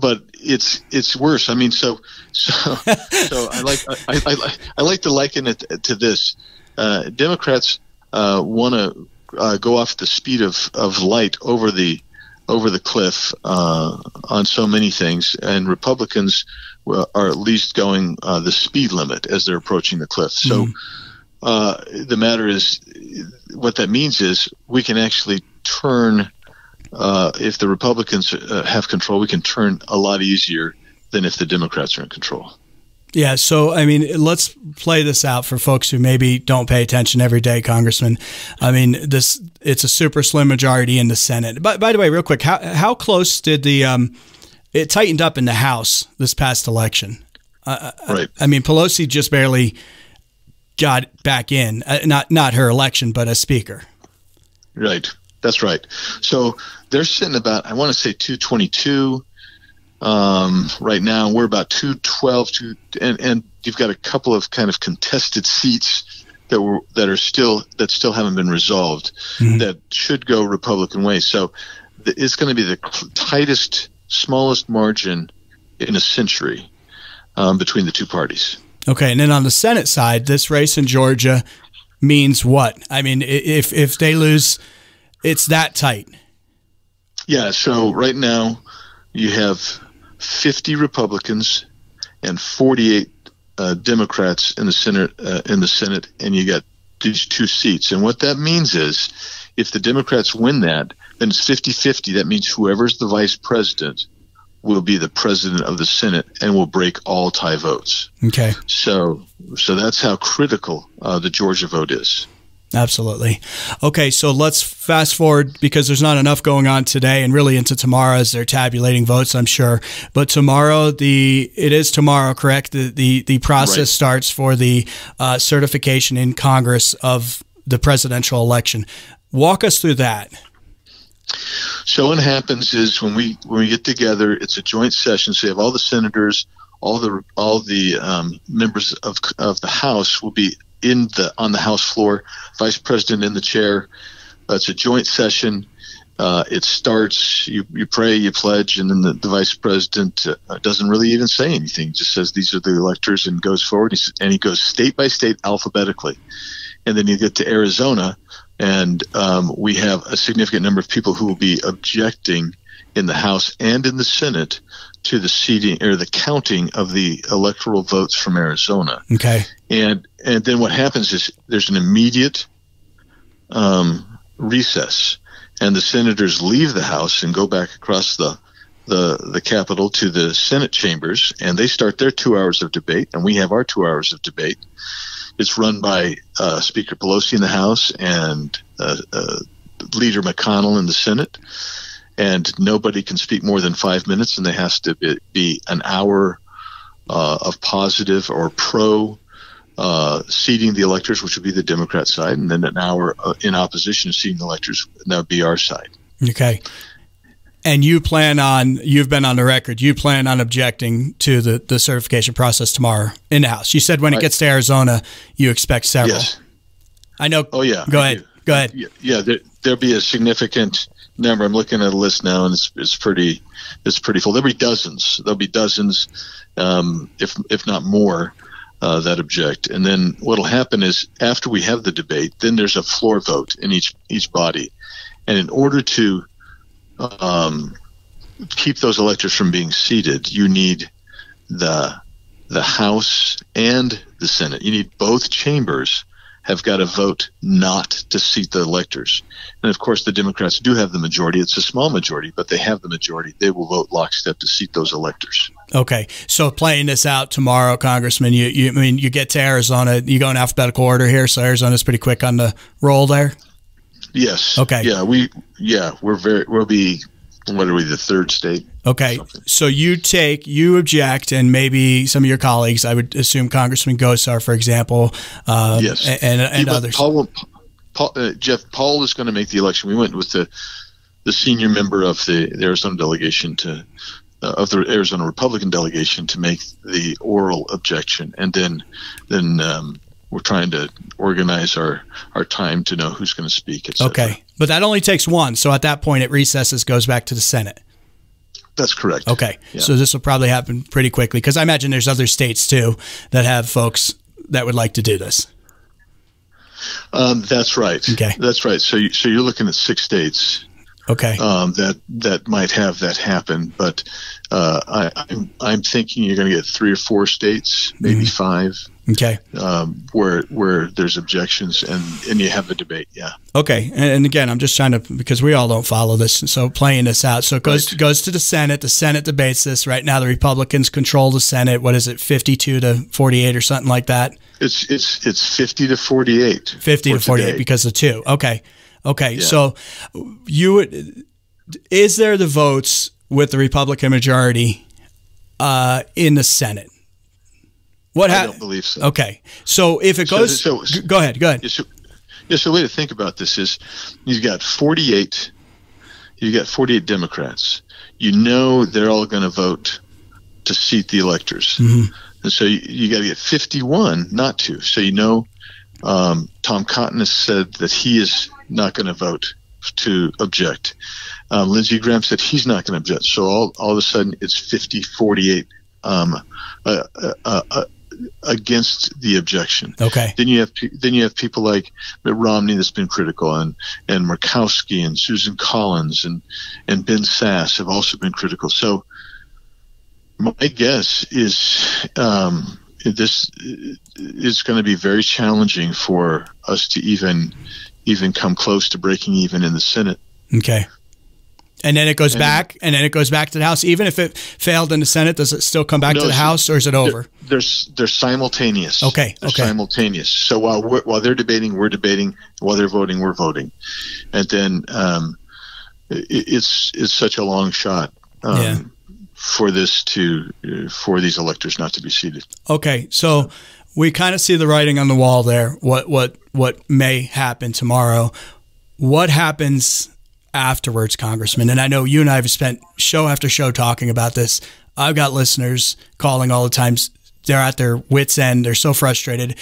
but it's it's worse. I mean, so so so I like I, I, I like to liken it to this. Uh, Democrats uh, want to uh, go off the speed of, of light over the over the cliff uh, on so many things, and Republicans are at least going uh, the speed limit as they're approaching the cliff. So. Mm. Uh, the matter is, what that means is we can actually turn uh, if the Republicans uh, have control, we can turn a lot easier than if the Democrats are in control. Yeah, so I mean, let's play this out for folks who maybe don't pay attention every day, Congressman. I mean, this it's a super slim majority in the Senate. But by the way, real quick, how how close did the um, it tightened up in the House this past election? Uh, uh right. I, I mean, Pelosi just barely got back in, uh, not not her election, but a speaker. Right. That's right. So they're sitting about, I want to say 222 um, right now. We're about 212, two, and, and you've got a couple of kind of contested seats that were that are still that still haven't been resolved mm-hmm. that should go Republican way. So the, it's going to be the tightest, smallest margin in a century um, between the two parties. Okay, and then on the Senate side, this race in Georgia means what? I mean, if if they lose it's that tight. Yeah. So right now you have 50 Republicans and 48 uh, Democrats in the Senate. Uh, in the Senate, and you got these two seats. And what that means is, if the Democrats win that, then it's 50-50. That means whoever's the vice president will be the president of the Senate and will break all tie votes. Okay. So, so that's how critical uh, the Georgia vote is. Absolutely. Okay, so let's fast forward because there's not enough going on today and really into tomorrow as they're tabulating votes, I'm sure. But tomorrow, the it is tomorrow, correct? The the, the process right. starts for the uh, certification in Congress of the presidential election. Walk us through that. So what happens is when we when we get together, it's a joint session. So you have all the senators, all the all the um, members of of the House will be in the on the House floor, Vice President in the chair. It's a joint session. Uh, it starts. You you pray, you pledge, and then the, the Vice President uh, doesn't really even say anything. Just says these are the electors and goes forward. He, and he goes state by state alphabetically, and then you get to Arizona, and um, we have a significant number of people who will be objecting in the House and in the Senate to the seating or the counting of the electoral votes from Arizona. Okay. And and then what happens is there's an immediate um, recess, and the senators leave the House and go back across the the the Capitol to the Senate chambers, and they start their two hours of debate, and we have our two hours of debate. It's run by uh, Speaker Pelosi in the House and uh, uh, Leader McConnell in the Senate and nobody can speak more than five minutes, and there has to be, be an hour uh, of positive or pro uh, seating the electors, which would be the Democrat side, and then an hour uh, in opposition seating the electors, and that would be our side. Okay. And you plan on, you've been on the record, you plan on objecting to the, the certification process tomorrow in the House. You said when it gets to Arizona, you expect several. Yes. I know. Oh, yeah. Go ahead. Go ahead. Yeah, yeah there, there'll be a significant number. I'm looking at a list now, and it's it's pretty it's pretty full. There'll be dozens. There'll be dozens, um, if if not more, uh, that object. And then what'll happen is after we have the debate, then there's a floor vote in each each body, and in order to um, keep those electors from being seated, you need the the House and the Senate. You need both chambers have got to vote not to seat the electors. And of course, the Democrats do have the majority. It's a small majority, but they have the majority. They will vote lockstep to seat those electors. Okay, so playing this out tomorrow, Congressman, you, you I mean you get to Arizona, you go in alphabetical order here, so Arizona's pretty quick on the roll there. Yes. Okay. Yeah, we yeah we're very we'll be what are we the third state? Okay so you take you object and maybe some of your colleagues i would assume congressman gosar for example um, yes. and, and, others. Paul, paul uh, jeff paul is going to make the election. We went with the the senior member of the, the arizona delegation to uh, of the arizona republican delegation to make the oral objection and then then um, we're trying to organize our our time to know who's going to speak. Okay, but that only takes one. So at that point, it recesses, goes back to the Senate. That's correct. Okay, Yeah. so this will probably happen pretty quickly because I imagine there's other states too that have folks that would like to do this. Um, that's right. Okay. That's right. So, you, so you're looking at six states Okay, um, that that might have that happen, but uh, I, I'm I'm thinking you're going to get three or four states, maybe Mm-hmm. five, okay, um, where where there's objections and and you have a debate. Yeah. okay. And, and again, I'm just trying to because we all don't follow this, so playing this out. So it goes Right. goes to the Senate. The Senate debates this right now. The Republicans control the Senate. What is it, 52 to 48 or something like that? It's it's it's 50 to 48. 50 for to 48 today. because of two. Okay. Okay. Yeah. So you would, is there the votes with the Republican majority uh, in the Senate? What I don't believe so. Okay. So if it So- goes, so- g- go ahead. Go ahead. Yeah, so, yeah, so the way to think about this is you've got 48, you've got 48 Democrats. You know they're all going to vote to seat the electors. Mm-hmm. And so you, you got to get 51 not to. So you know um, Tom Cotton has said that he is not going to vote to object. Um, Lindsey Graham said he's not going to object. So all, all of a sudden it's 50 48 um, uh, uh, uh, uh, against the objection. Okay. Then you have then you have people like Mitt Romney that's been critical, and and Murkowski and Susan Collins and and Ben Sass have also been critical. So my guess is um, this is going to be very challenging for us to even even come close to breaking even in the Senate. Okay. And then it goes And- back, and then it goes back to the House. Even if it failed in the Senate, does it still come back No, to the House, or is it over? They're they're, simultaneous. Okay, They're okay. simultaneous. So while we're, while they're debating, we're debating. While they're voting, we're voting. And then um, it, it's it's such a long shot um, Yeah. For this to uh, for these electors not to be seated. Okay, so we kind of see the writing on the wall there. What what what may happen tomorrow? What happens afterwards, Congressman? And I know you and I have spent show after show talking about this. I've got listeners calling all the times. They're at their wits' end. They're so frustrated.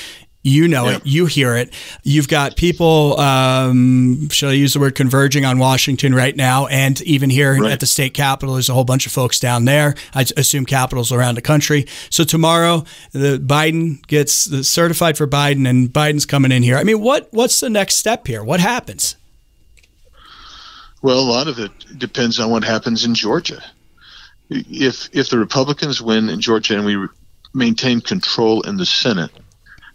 You know Yeah. it. You hear it. You've got people. Um, shall I use the word converging on Washington right now, and even here Right. at the state capitol, there's a whole bunch of folks down there. I assume capitals around the country. So tomorrow, the Biden gets certified for Biden, and Biden's coming in here. I mean, what what's the next step here? What happens? Well, a lot of it depends on what happens in Georgia. If if the Republicans win in Georgia and we maintain control in the Senate,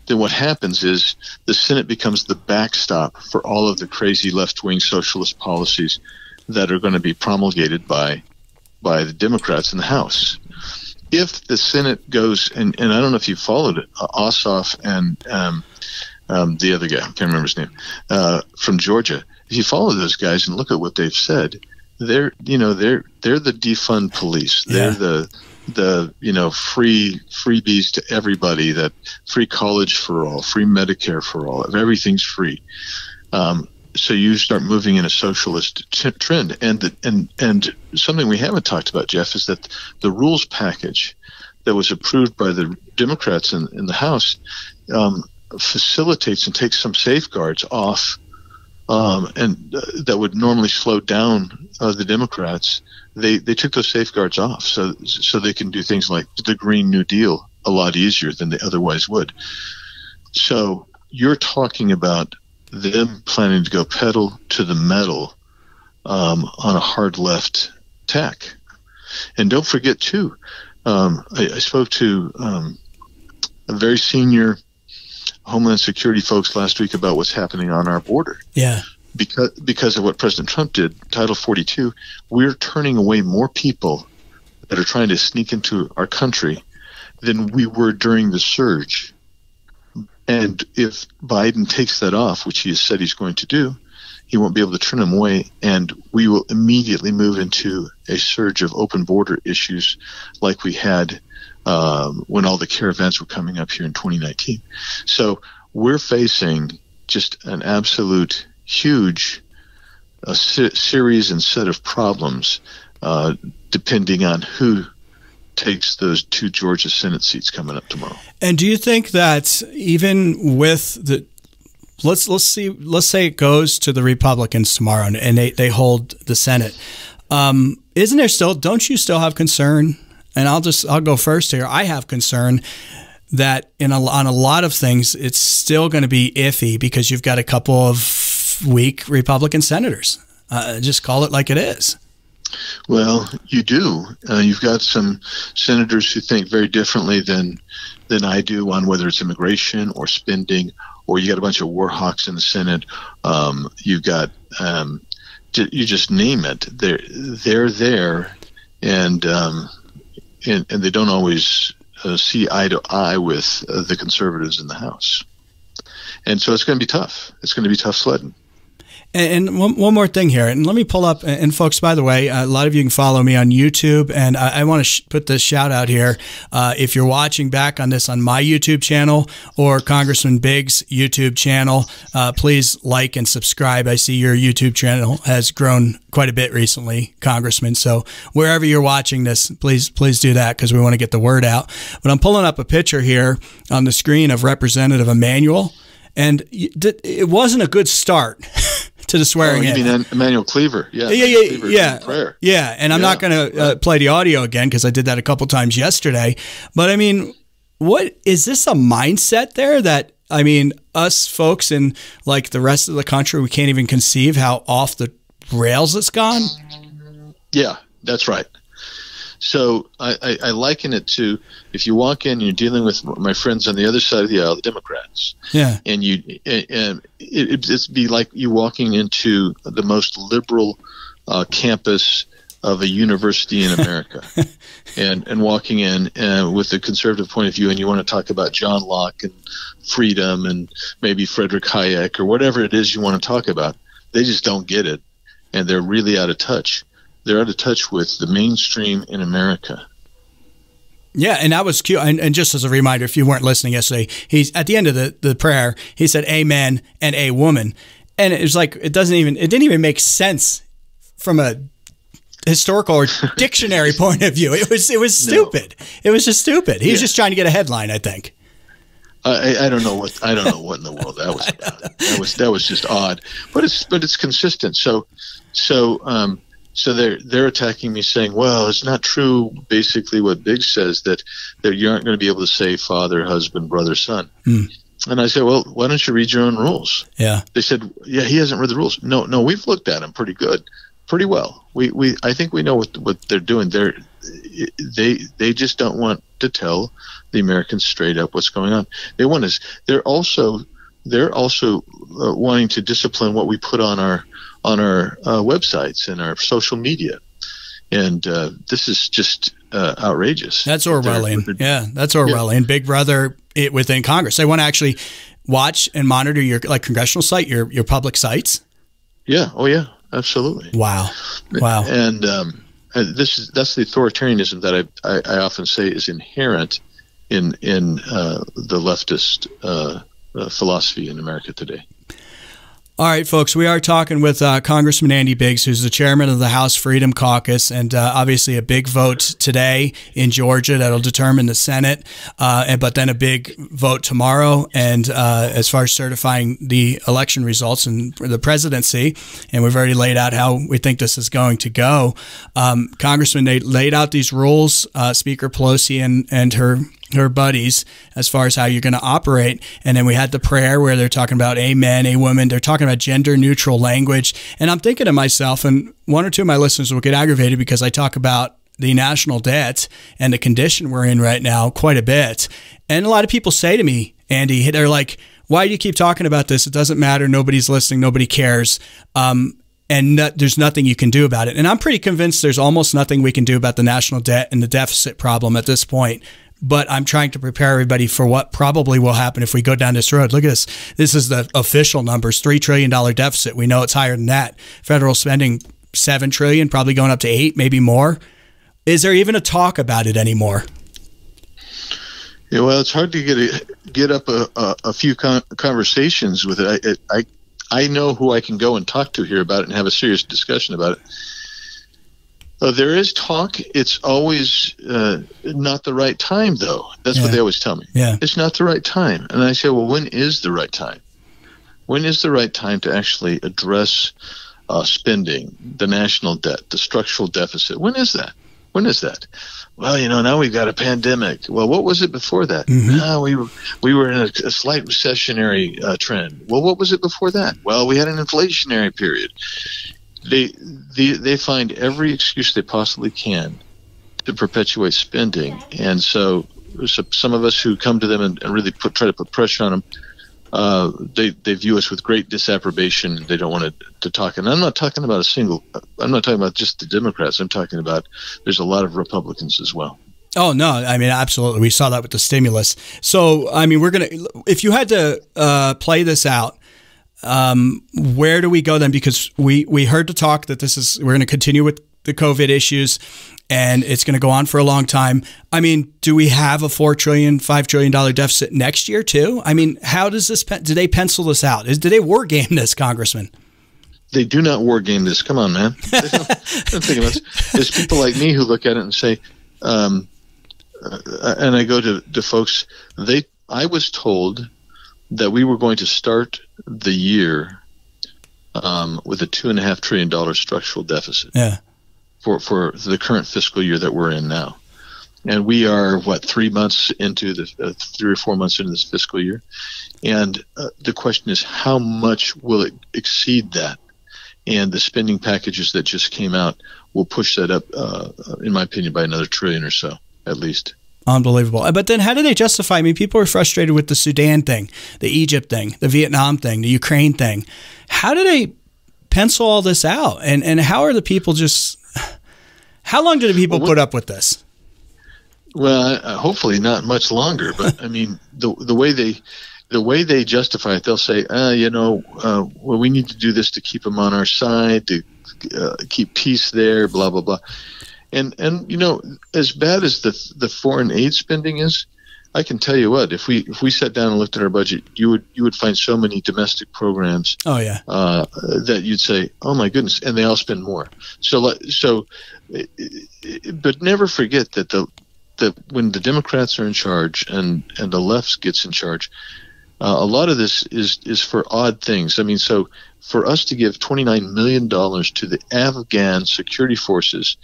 then what happens is the Senate becomes the backstop for all of the crazy left-wing socialist policies that are going to be promulgated by by the Democrats in the House. If the Senate goes and, and I don't know if you followed it, uh, Ossoff and um, um, the other guy, I can't remember his name, uh, from Georgia. If you follow those guys and look at what they've said, they're you know they're they're the defund police. They're Yeah. the the you know free freebies to everybody that free college for all, free Medicare for all, everything's free. Um, so you start moving in a socialist t- trend, and the, and and something we haven't talked about, Jeff, is that the rules package that was approved by the Democrats in, in the House um, facilitates and takes some safeguards off, um, and uh, that would normally slow down uh, the Democrats. They they took those safeguards off, so so they can do things like the Green New Deal a lot easier than they otherwise would. So you're talking about them planning to go pedal to the metal um, on a hard left tack. And don't forget, too, um, I, I spoke to um, a very senior Homeland Security folks last week about what's happening on our border. Yeah. Because, because of what President Trump did, Title 42, we're turning away more people that are trying to sneak into our country than we were during the surge. And if Biden takes that off, which he has said he's going to do, he won't be able to turn them away, and we will immediately move into a surge of open border issues like we had um, when all the caravans were coming up here in 2019. So we're facing just an absolute huge uh, se- series and set of problems uh, depending on who takes those two Georgia Senate seats coming up tomorrow. And do you think that even with the let's let's see let's say it goes to the Republicans tomorrow and, and they, they hold the Senate. Um, isn't there still? Don't you still have concern? And I'll just I'll go first here. I have concern that in a, on a lot of things it's still going to be iffy because you've got a couple of weak Republican senators. Uh, just call it like it is. Well, you do. Uh, you've got some senators who think very differently than than I do on whether it's immigration or spending, or you got a bunch of war hawks in the Senate. Um, you've got um, you just name it. They're they're there, and um, and, and they don't always uh, see eye to eye with uh, the conservatives in the House. And so it's going to be tough. It's going to be tough sledding. And, one, one, more thing here, and let me pull up. And folks, by the way, a lot of you can follow me on YouTube, and I, I want to put this shout out here. Uh, if you're watching back on this on my YouTube channel or Congressman Biggs' YouTube channel, uh, please like and subscribe. I see your YouTube channel has grown quite a bit recently, Congressman. So wherever you're watching this, please please do that because we want to get the word out. But I'm pulling up a picture here on the screen of Representative Emanuel, and it wasn't a good start. to the swearing oh, you mean Emanuel Cleaver? Yeah, yeah, yeah, Cleaver yeah. Yeah, and I'm yeah. not going to uh, play the audio again because I did that a couple times yesterday. But I mean, what is this a mindset there that I mean, us folks in like the rest of the country, we can't even conceive how off the rails it's gone. Yeah, that's right. So I, I, I, liken it to if you walk in, you're dealing with my friends on the other side of the aisle, the Democrats. Yeah. And you and it, it'd be like you walking into the most liberal uh, campus of a university in America, and and walking in uh, with a conservative point of view, and you want to talk about John Locke and freedom and maybe Frederick Hayek or whatever it is you want to talk about. They just don't get it, and they're really out of touch they're out of touch with the mainstream in America. Yeah, and that was cute. And, and, just as a reminder, if you weren't listening yesterday, he's at the end of the, the prayer, he said amen and a woman. And it was like it doesn't even it didn't even make sense from a historical or dictionary point of view. It was it was stupid. No. It was just stupid. He yeah. was just trying to get a headline, I think. I, I don't know what I don't know what in the world that was about. That was that was just odd, but it's but it's consistent. So so um, so they're they're attacking me saying, well, it's not true. Basically, what Biggs says that that you aren't going to be able to say father, husband, brother, son. Mm. And I said, well, why don't you read your own rules? Yeah. They said, yeah, he hasn't read the rules. No, no, we've looked at them pretty good, pretty well. We we I think we know what what they're doing. They're they they just don't want to tell the Americans straight up what's going on. They want us. They're also they're also uh, wanting to discipline what we put on our on our uh, websites and our social media. And uh, this is just uh, outrageous. That's Orwellian. They're, they're, yeah, that's Orwellian. Yeah. Big Brother it, within Congress. They want to actually watch and monitor your like congressional site, your your public sites. Yeah. Oh, yeah. Absolutely. Wow. Wow. And um, this is that's the authoritarianism that I, I, I often say is inherent in in uh, the leftist uh, uh, philosophy in America today. All right, folks, we are talking with uh, Congressman Andy Biggs, who's the chairman of the House Freedom Caucus, and uh, obviously a big vote today in Georgia that'll determine the Senate, uh, and, but then a big vote tomorrow. And uh, as far as certifying the election results and the presidency, and we've already laid out how we think this is going to go. Um, Congressman, they laid out these rules. Uh, Speaker Pelosi and, and her her buddies as far as how you're going to operate. And then we had the prayer where they're talking about a man, a woman. They're talking about gender neutral language. And I'm thinking to myself, and one or two of my listeners will get aggravated because I talk about the national debt and the condition we're in right now quite a bit. And a lot of people say to me, Andy, they're like, why do you keep talking about this? It doesn't matter. Nobody's listening. Nobody cares. Um, and no, there's nothing you can do about it. And I'm pretty convinced there's almost nothing we can do about the national debt and the deficit problem at this point but I'm trying to prepare everybody for what probably will happen if we go down this road. Look at this. This is the official numbers, $3 trillion deficit. We know it's higher than that. Federal spending, 7 trillion, probably going up to 8, maybe more. Is there even a talk about it anymore? Yeah, well, it's hard to get a, get up a, a, a few con- conversations with it. I, I I know who I can go and talk to here about it and have a serious discussion about it. Uh, there is talk. It's always uh, not the right time, though. That's yeah. what they always tell me. Yeah. It's not the right time. And I say, well, when is the right time? When is the right time to actually address uh, spending, the national debt, the structural deficit. When is that? When is that? Well, you know, now we've got a pandemic. Well, what was it before that? Mhm. No, we were we were in a, a slight recessionary uh, trend. Well, what was it before that? Well, we had an inflationary period. They they they find every excuse they possibly can to perpetuate spending, and so, so some of us who come to them and, and really put try to put pressure on them uh, they they view us with great disapprobation. They don't want to, to talk. And I'm not talking about a single. I'm not talking about just the Democrats. I'm talking about there's a lot of Republicans as well. Oh no, I mean absolutely. We saw that with the stimulus. So I mean, we're gonna. If you had to uh, play this out, um, where do we go then? Because we we heard the talk that this is we're going to continue with the COVID issues, and it's going to go on for a long time. I mean, do we have a four trillion, five trillion dollar deficit next year too? I mean, how does this? Do they pencil this out? Is do they war game this, Congressman? They do not war game this. Come on, man. Don't, don't about. There's people like me who look at it and say, um, uh, and I go to, to folks. They I was told that we were going to start the year um, with a two and a half trillion dollar structural deficit. Yeah. for for the current fiscal year that we're in now. And we are what three months into the uh, three or four months into this fiscal year, and uh, the question is how much will it exceed that? And the spending packages that just came out will push that up, uh, in my opinion, by another trillion or so at least. Unbelievable. But then how do they justify? I mean, people are frustrated with the Sudan thing, the Egypt thing, the Vietnam thing, the Ukraine thing. How do they pencil all this out? And and how are the people just how long do the people Well, what- put up with this? Well, uh, hopefully not much longer. But I mean, the the way they the way they justify it, they'll say, uh, you know, uh, well, we need to do this to keep them on our side, to uh, keep peace there, blah blah blah. And and you know, as bad as the the foreign aid spending is, I can tell you what, if we if we sat down and looked at our budget, you would you would find so many domestic programs Oh yeah. uh, that you'd say, "Oh my goodness," and they all spend more. So, so, but never forget that the that when the Democrats are in charge and and the left gets in charge, uh, a lot of this is is for odd things. I mean, so for us to give twenty nine million dollars to the Afghan security forces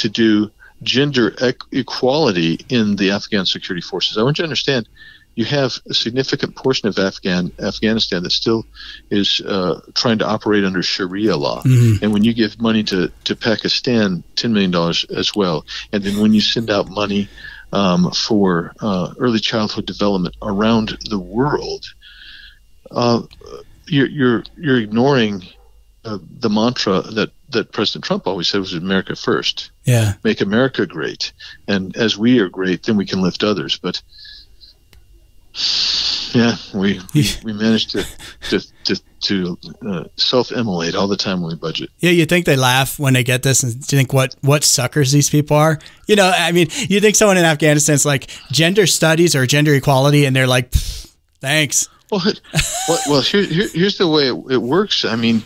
to do gender equality in the Afghan security forces, I want you to understand. You have a significant portion of Afghan Afghanistan that still is uh, trying to operate under Sharia law. Mhm. And when you give money to, to Pakistan, $10 million as well, and then when you send out money um, for uh, early childhood development around the world, uh, you're, you're, you're ignoring uh, the mantra that, that President Trump always said was America first. Yeah. Make America great. And as we are great, then we can lift others. But yeah, we we, we managed to to to, to uh, self-immolate all the time when we budget. Yeah, you think they laugh when they get this and you think what what suckers these people are? You know, I mean, you think someone in Afghanistan's like gender studies or gender equality and they're like, thanks. Well, well, here, here, here's the way it, it works. I mean,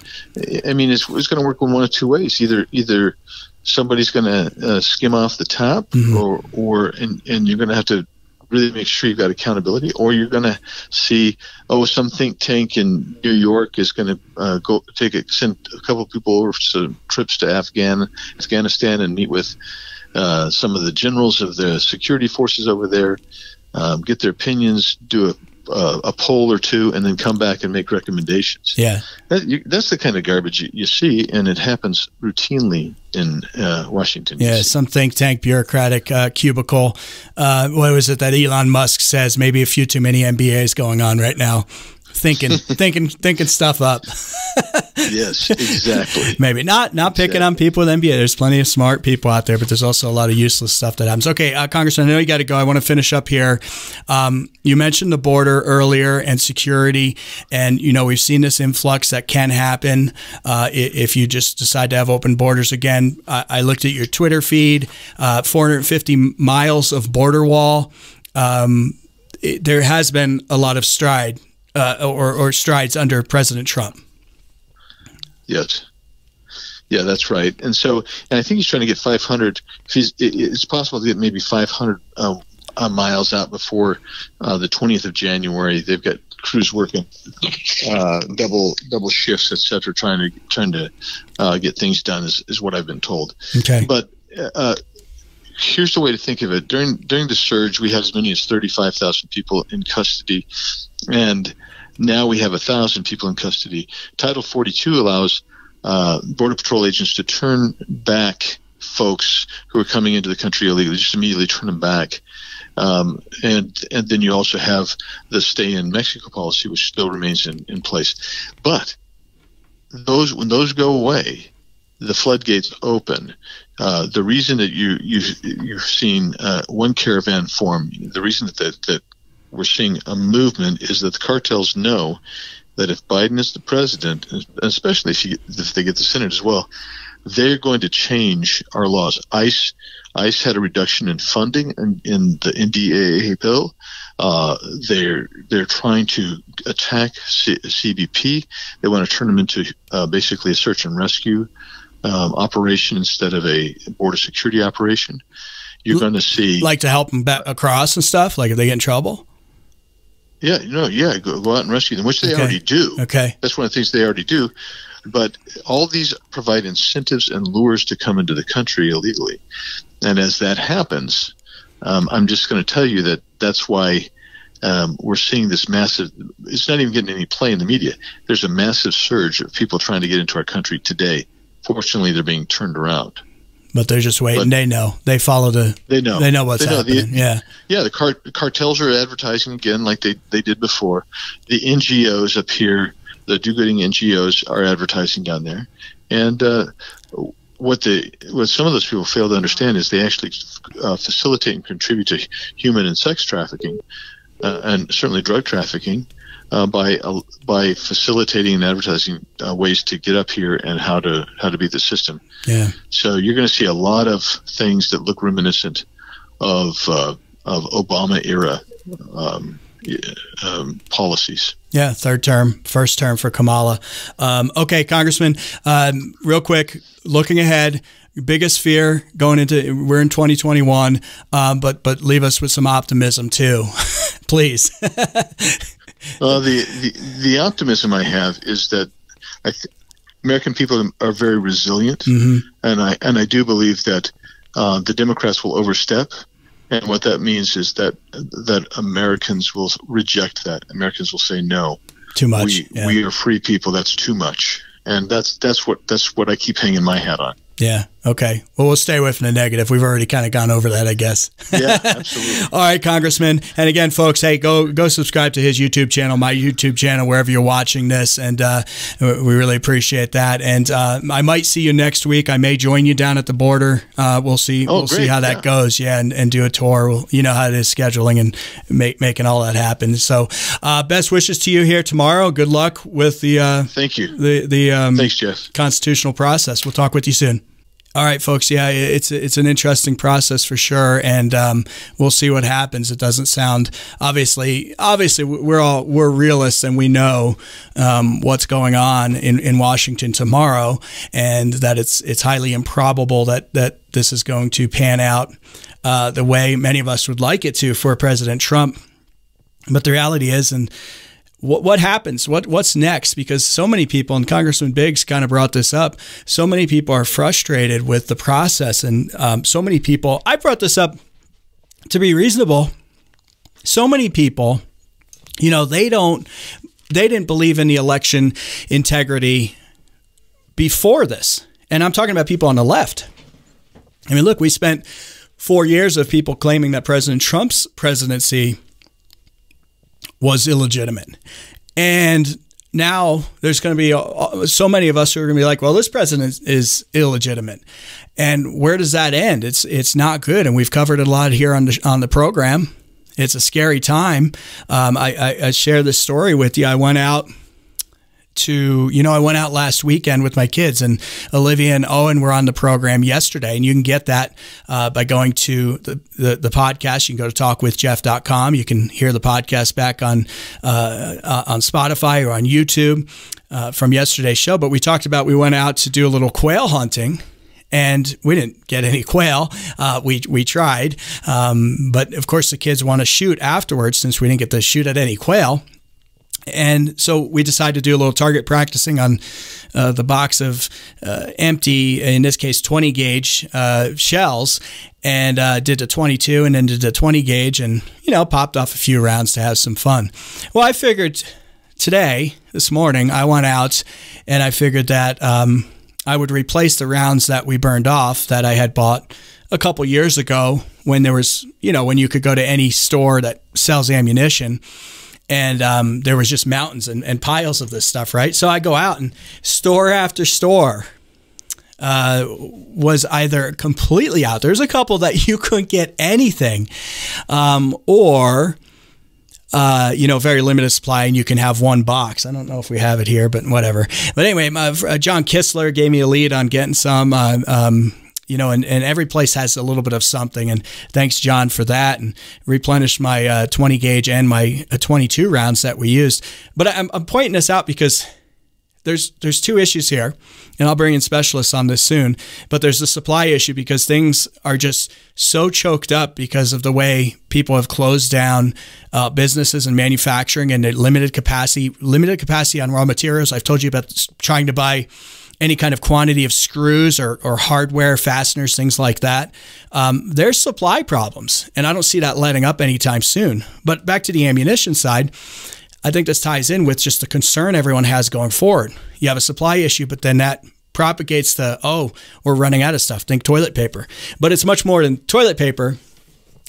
I mean, it's, it's going to work in one of two ways. Either either somebody's going to uh, skim off the top, Mhm. or or and, and you're going to have to really make sure you've got accountability, or you're going to see oh some think tank in New York is going to uh, go take a, send a couple of people over some trips to Afghan Afghanistan and meet with uh, some of the generals of the security forces over there, um, get their opinions, do a uh, a poll or two, and then come back and make recommendations. Yeah. That, you, that's the kind of garbage you, you see, and it happens routinely in uh, Washington. Yeah, some think tank bureaucratic uh, cubicle. Uh, what was it that Elon Musk says? Maybe a few too many MBAs going on right now. Thinking, thinking, thinking stuff up. yes, exactly. Maybe not not picking on people with MBA. There's plenty of smart people out there, but there's also a lot of useless stuff that happens. Okay, uh, Congressman, I know you got to go. I want to finish up here. Um, you mentioned the border earlier and security, and you know we've seen this influx that can happen uh, if you just decide to have open borders again. I, I looked at your Twitter feed, uh, 450 miles of border wall. Um, it, there has been a lot of stride uh, or, or strides under President Trump. Yes. Yeah, that's right. And so, and I think he's trying to get 500. If he's, it's possible to get maybe 500 uh, uh, miles out before uh, the 20th of January. They've got crews working uh, double double shifts, etc., trying to trying to uh, get things done. Is, is what I've been told. Okay. But uh, here's the way to think of it. During during the surge, we had as many as 35,000 people in custody, and now we have a thousand people in custody. Title 42 allows uh, border patrol agents to turn back folks who are coming into the country illegally, just immediately turn them back. Um, and and then you also have the stay in Mexico policy, which still remains in, in place. But those when those go away, the floodgates open. Uh, the reason that you you you've seen uh, one caravan form, the reason that, that we're seeing a movement is that the cartels know that if Biden is the president, especially if, if they get the Senate as well, they're going to change our laws. ICE ICE had a reduction in funding in, in the NDAA bill. Uh, they're they're trying to attack C- CBP. They want to turn them into uh, basically a search and rescue um, operation instead of a border security operation. You're going to see like to help them back across and stuff. Like if they get in trouble. Yeah, no, yeah, go, go out and rescue them, which they Okay. already do. Okay. That's one of the things they already do. But all these provide incentives and lures to come into the country illegally. And as that happens, um, I'm just going to tell you that that's why um, we're seeing this massive, it's not even getting any play in the media. There's a massive surge of people trying to get into our country today. Fortunately, they're being turned around. But they're just waiting. But- they know. They follow the. They know. They know what's They know. The- happening. yeah. Yeah, the car- cartels are advertising again like they, they did before. The NGOs up here, the do-gooding NGOs are advertising down there. And uh, what the what some of those people fail to understand is they actually uh, facilitate and contribute to human and sex trafficking, and certainly drug trafficking, uh, by uh, by facilitating and advertising uh, ways to get up here and how to how to beat the system. Yeah. So you're going to see a lot of things that look reminiscent of uh, of Obama era um, um, policies. Yeah, third term, first term for Kamala. Um, okay, Congressman, um, real quick, looking ahead, biggest fear going into we're in 2021, um, but but leave us with some optimism too, please. Well, the, the the optimism I have is that I th- American people are very resilient, and I and I do believe that uh, the Democrats will overstep, and what that means is that that Americans will reject that. Americans will say no. Too much. we yeah. we are free people. That's too much, and that's that's what that's what I keep hanging my hat on. yeah. Okay. Well, we'll stay away from the negative. We've already kind of gone over that, I guess. Yeah, absolutely. All right, Congressman. And again, folks, hey, go go subscribe to his YouTube channel, my YouTube channel, wherever you're watching this, and uh, we really appreciate that. And uh, I might see you next week. I may join you down at the border. Uh, we'll see. Oh, we'll see how that yeah. goes. Yeah, and, and do a tour. We'll, you know how it is scheduling and make, making all that happen. So, uh, best wishes to you here tomorrow. Good luck with the uh, Thank you. the the um, Thanks, Jeff. constitutional process. We'll talk with you soon. All right, folks. Yeah, it's it's an interesting process for sure, and um, we'll see what happens. It doesn't sound obviously obviously we're all we're realists and we know um, what's going on in, in Washington tomorrow, and that it's it's highly improbable that that this is going to pan out uh, the way many of us would like it to for President Trump. But the reality is, and what what happens? What what's next? Because so many people, and Congressman Biggs kind of brought this up. So many people are frustrated with the process, and um, so many people. I brought this up to be reasonable. So many people, you know, they don't, they didn't believe in the election integrity before this, and I'm talking about people on the left. I mean, look, we spent four years of people claiming that President Trump's presidency was illegitimate. And now there's going to be uh, so many of us who are going to be like, well, this president is illegitimate. And where does that end? It's it's not good. And we've covered a lot here on the, on the program. It's a scary time. Um, I, I, I share this story with you. I went out to you know I went out last weekend with my kids and Olivia and Owen were on the program yesterday and you can get that uh, by going to the, the, the podcast you can go to talkwithjeff.com you can hear the podcast back on uh, uh, on Spotify or on YouTube uh, from yesterday's show but we talked about we went out to do a little quail hunting and we didn't get any quail. Uh, we we tried, um, but of course the kids want to shoot afterwards since we didn't get to shoot at any quail. And so we decided to do a little target practicing on uh, the box of uh, empty, in this case, 20 gauge uh, shells, and uh, did a 22 and then did a 20 gauge, and you know popped off a few rounds to have some fun. Well, I figured today, this morning, I went out and I figured that um, I would replace the rounds that we burned off that I had bought a couple years ago when there was, you know, when you could go to any store that sells ammunition and um, there was just mountains and, and, piles of this stuff, right? So I go out and store after store uh, was either completely out. There's a couple that you couldn't get anything, um, or uh, you know, very limited supply, and you can have one box. I don't know if we have it here, but whatever. But anyway, uh, John Kistler gave me a lead on getting some. Uh, um, you know, and, and every place has a little bit of something. And thanks, John, for that, and replenished my uh, 20 gauge and my uh, 22 rounds that we used. But I'm, I'm pointing this out because there's there's two issues here, and I'll bring in specialists on this soon. But there's the supply issue because things are just so choked up because of the way people have closed down uh, businesses and manufacturing and limited capacity, limited capacity on raw materials. I've told you about trying to buy any kind of quantity of screws or, or hardware, fasteners, things like that. Um, there's supply problems, and I don't see that letting up anytime soon. But back to the ammunition side, I think this ties in with just the concern everyone has going forward. You have a supply issue, but then that propagates the, oh, we're running out of stuff. Think toilet paper. But it's much more than toilet paper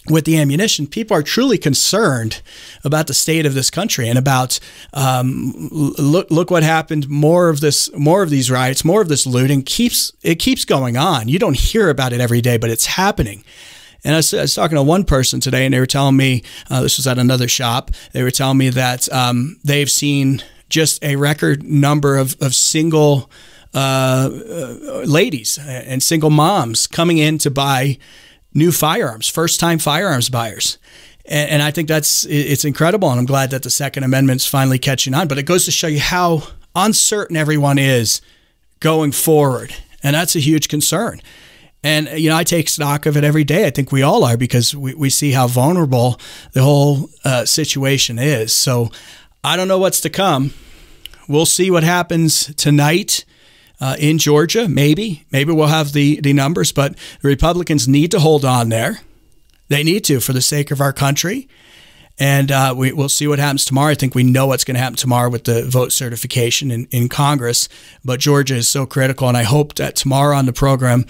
with the ammunition, people are truly concerned about the state of this country and about um, look look what happened. More of this, more of these riots, more of this looting keeps it keeps going on. You don't hear about it every day, but it's happening. And I was, I was talking to one person today, and they were telling me uh, this was at another shop. They were telling me that um, they've seen just a record number of of single uh, uh ladies and single moms coming in to buy new firearms, first time firearms buyers. And, and I think that's it's incredible, and I'm glad that the Second Amendment's finally catching on. But it goes to show you how uncertain everyone is going forward, and that's a huge concern. And you know, I take stock of it every day. I think we all are because we, we see how vulnerable the whole uh, situation is. So I don't know what's to come. We'll see what happens tonight uh, in Georgia. Maybe, maybe we'll have the the numbers, but the Republicans need to hold on there. They need to for the sake of our country. And uh, we, will see what happens tomorrow. I think we know what's going to happen tomorrow with the vote certification in, in Congress. But Georgia is so critical. And I hope that tomorrow on the program,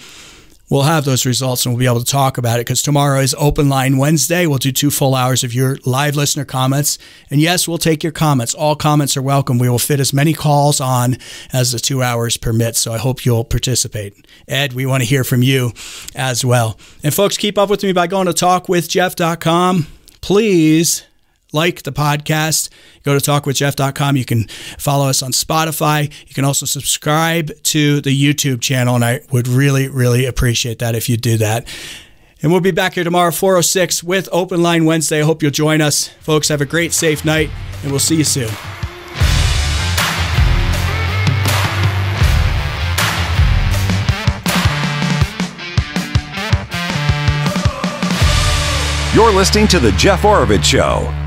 we'll have those results and we'll be able to talk about it because tomorrow is open line Wednesday. We'll do two full hours of your live listener comments. And yes, we'll take your comments. All comments are welcome. We will fit as many calls on as the two hours permit. So I hope you'll participate. Ed, we want to hear from you as well. And folks, keep up with me by going to talkwithjeff.com. Please like the podcast, go to talkwithjeff.com. You can follow us on Spotify. You can also subscribe to the YouTube channel, and I would really, really appreciate that if you do that. And we'll be back here tomorrow, 406, with Open Line Wednesday. I hope you'll join us. Folks, have a great, safe night, and we'll see you soon. You're listening to The Jeff Oravits Show.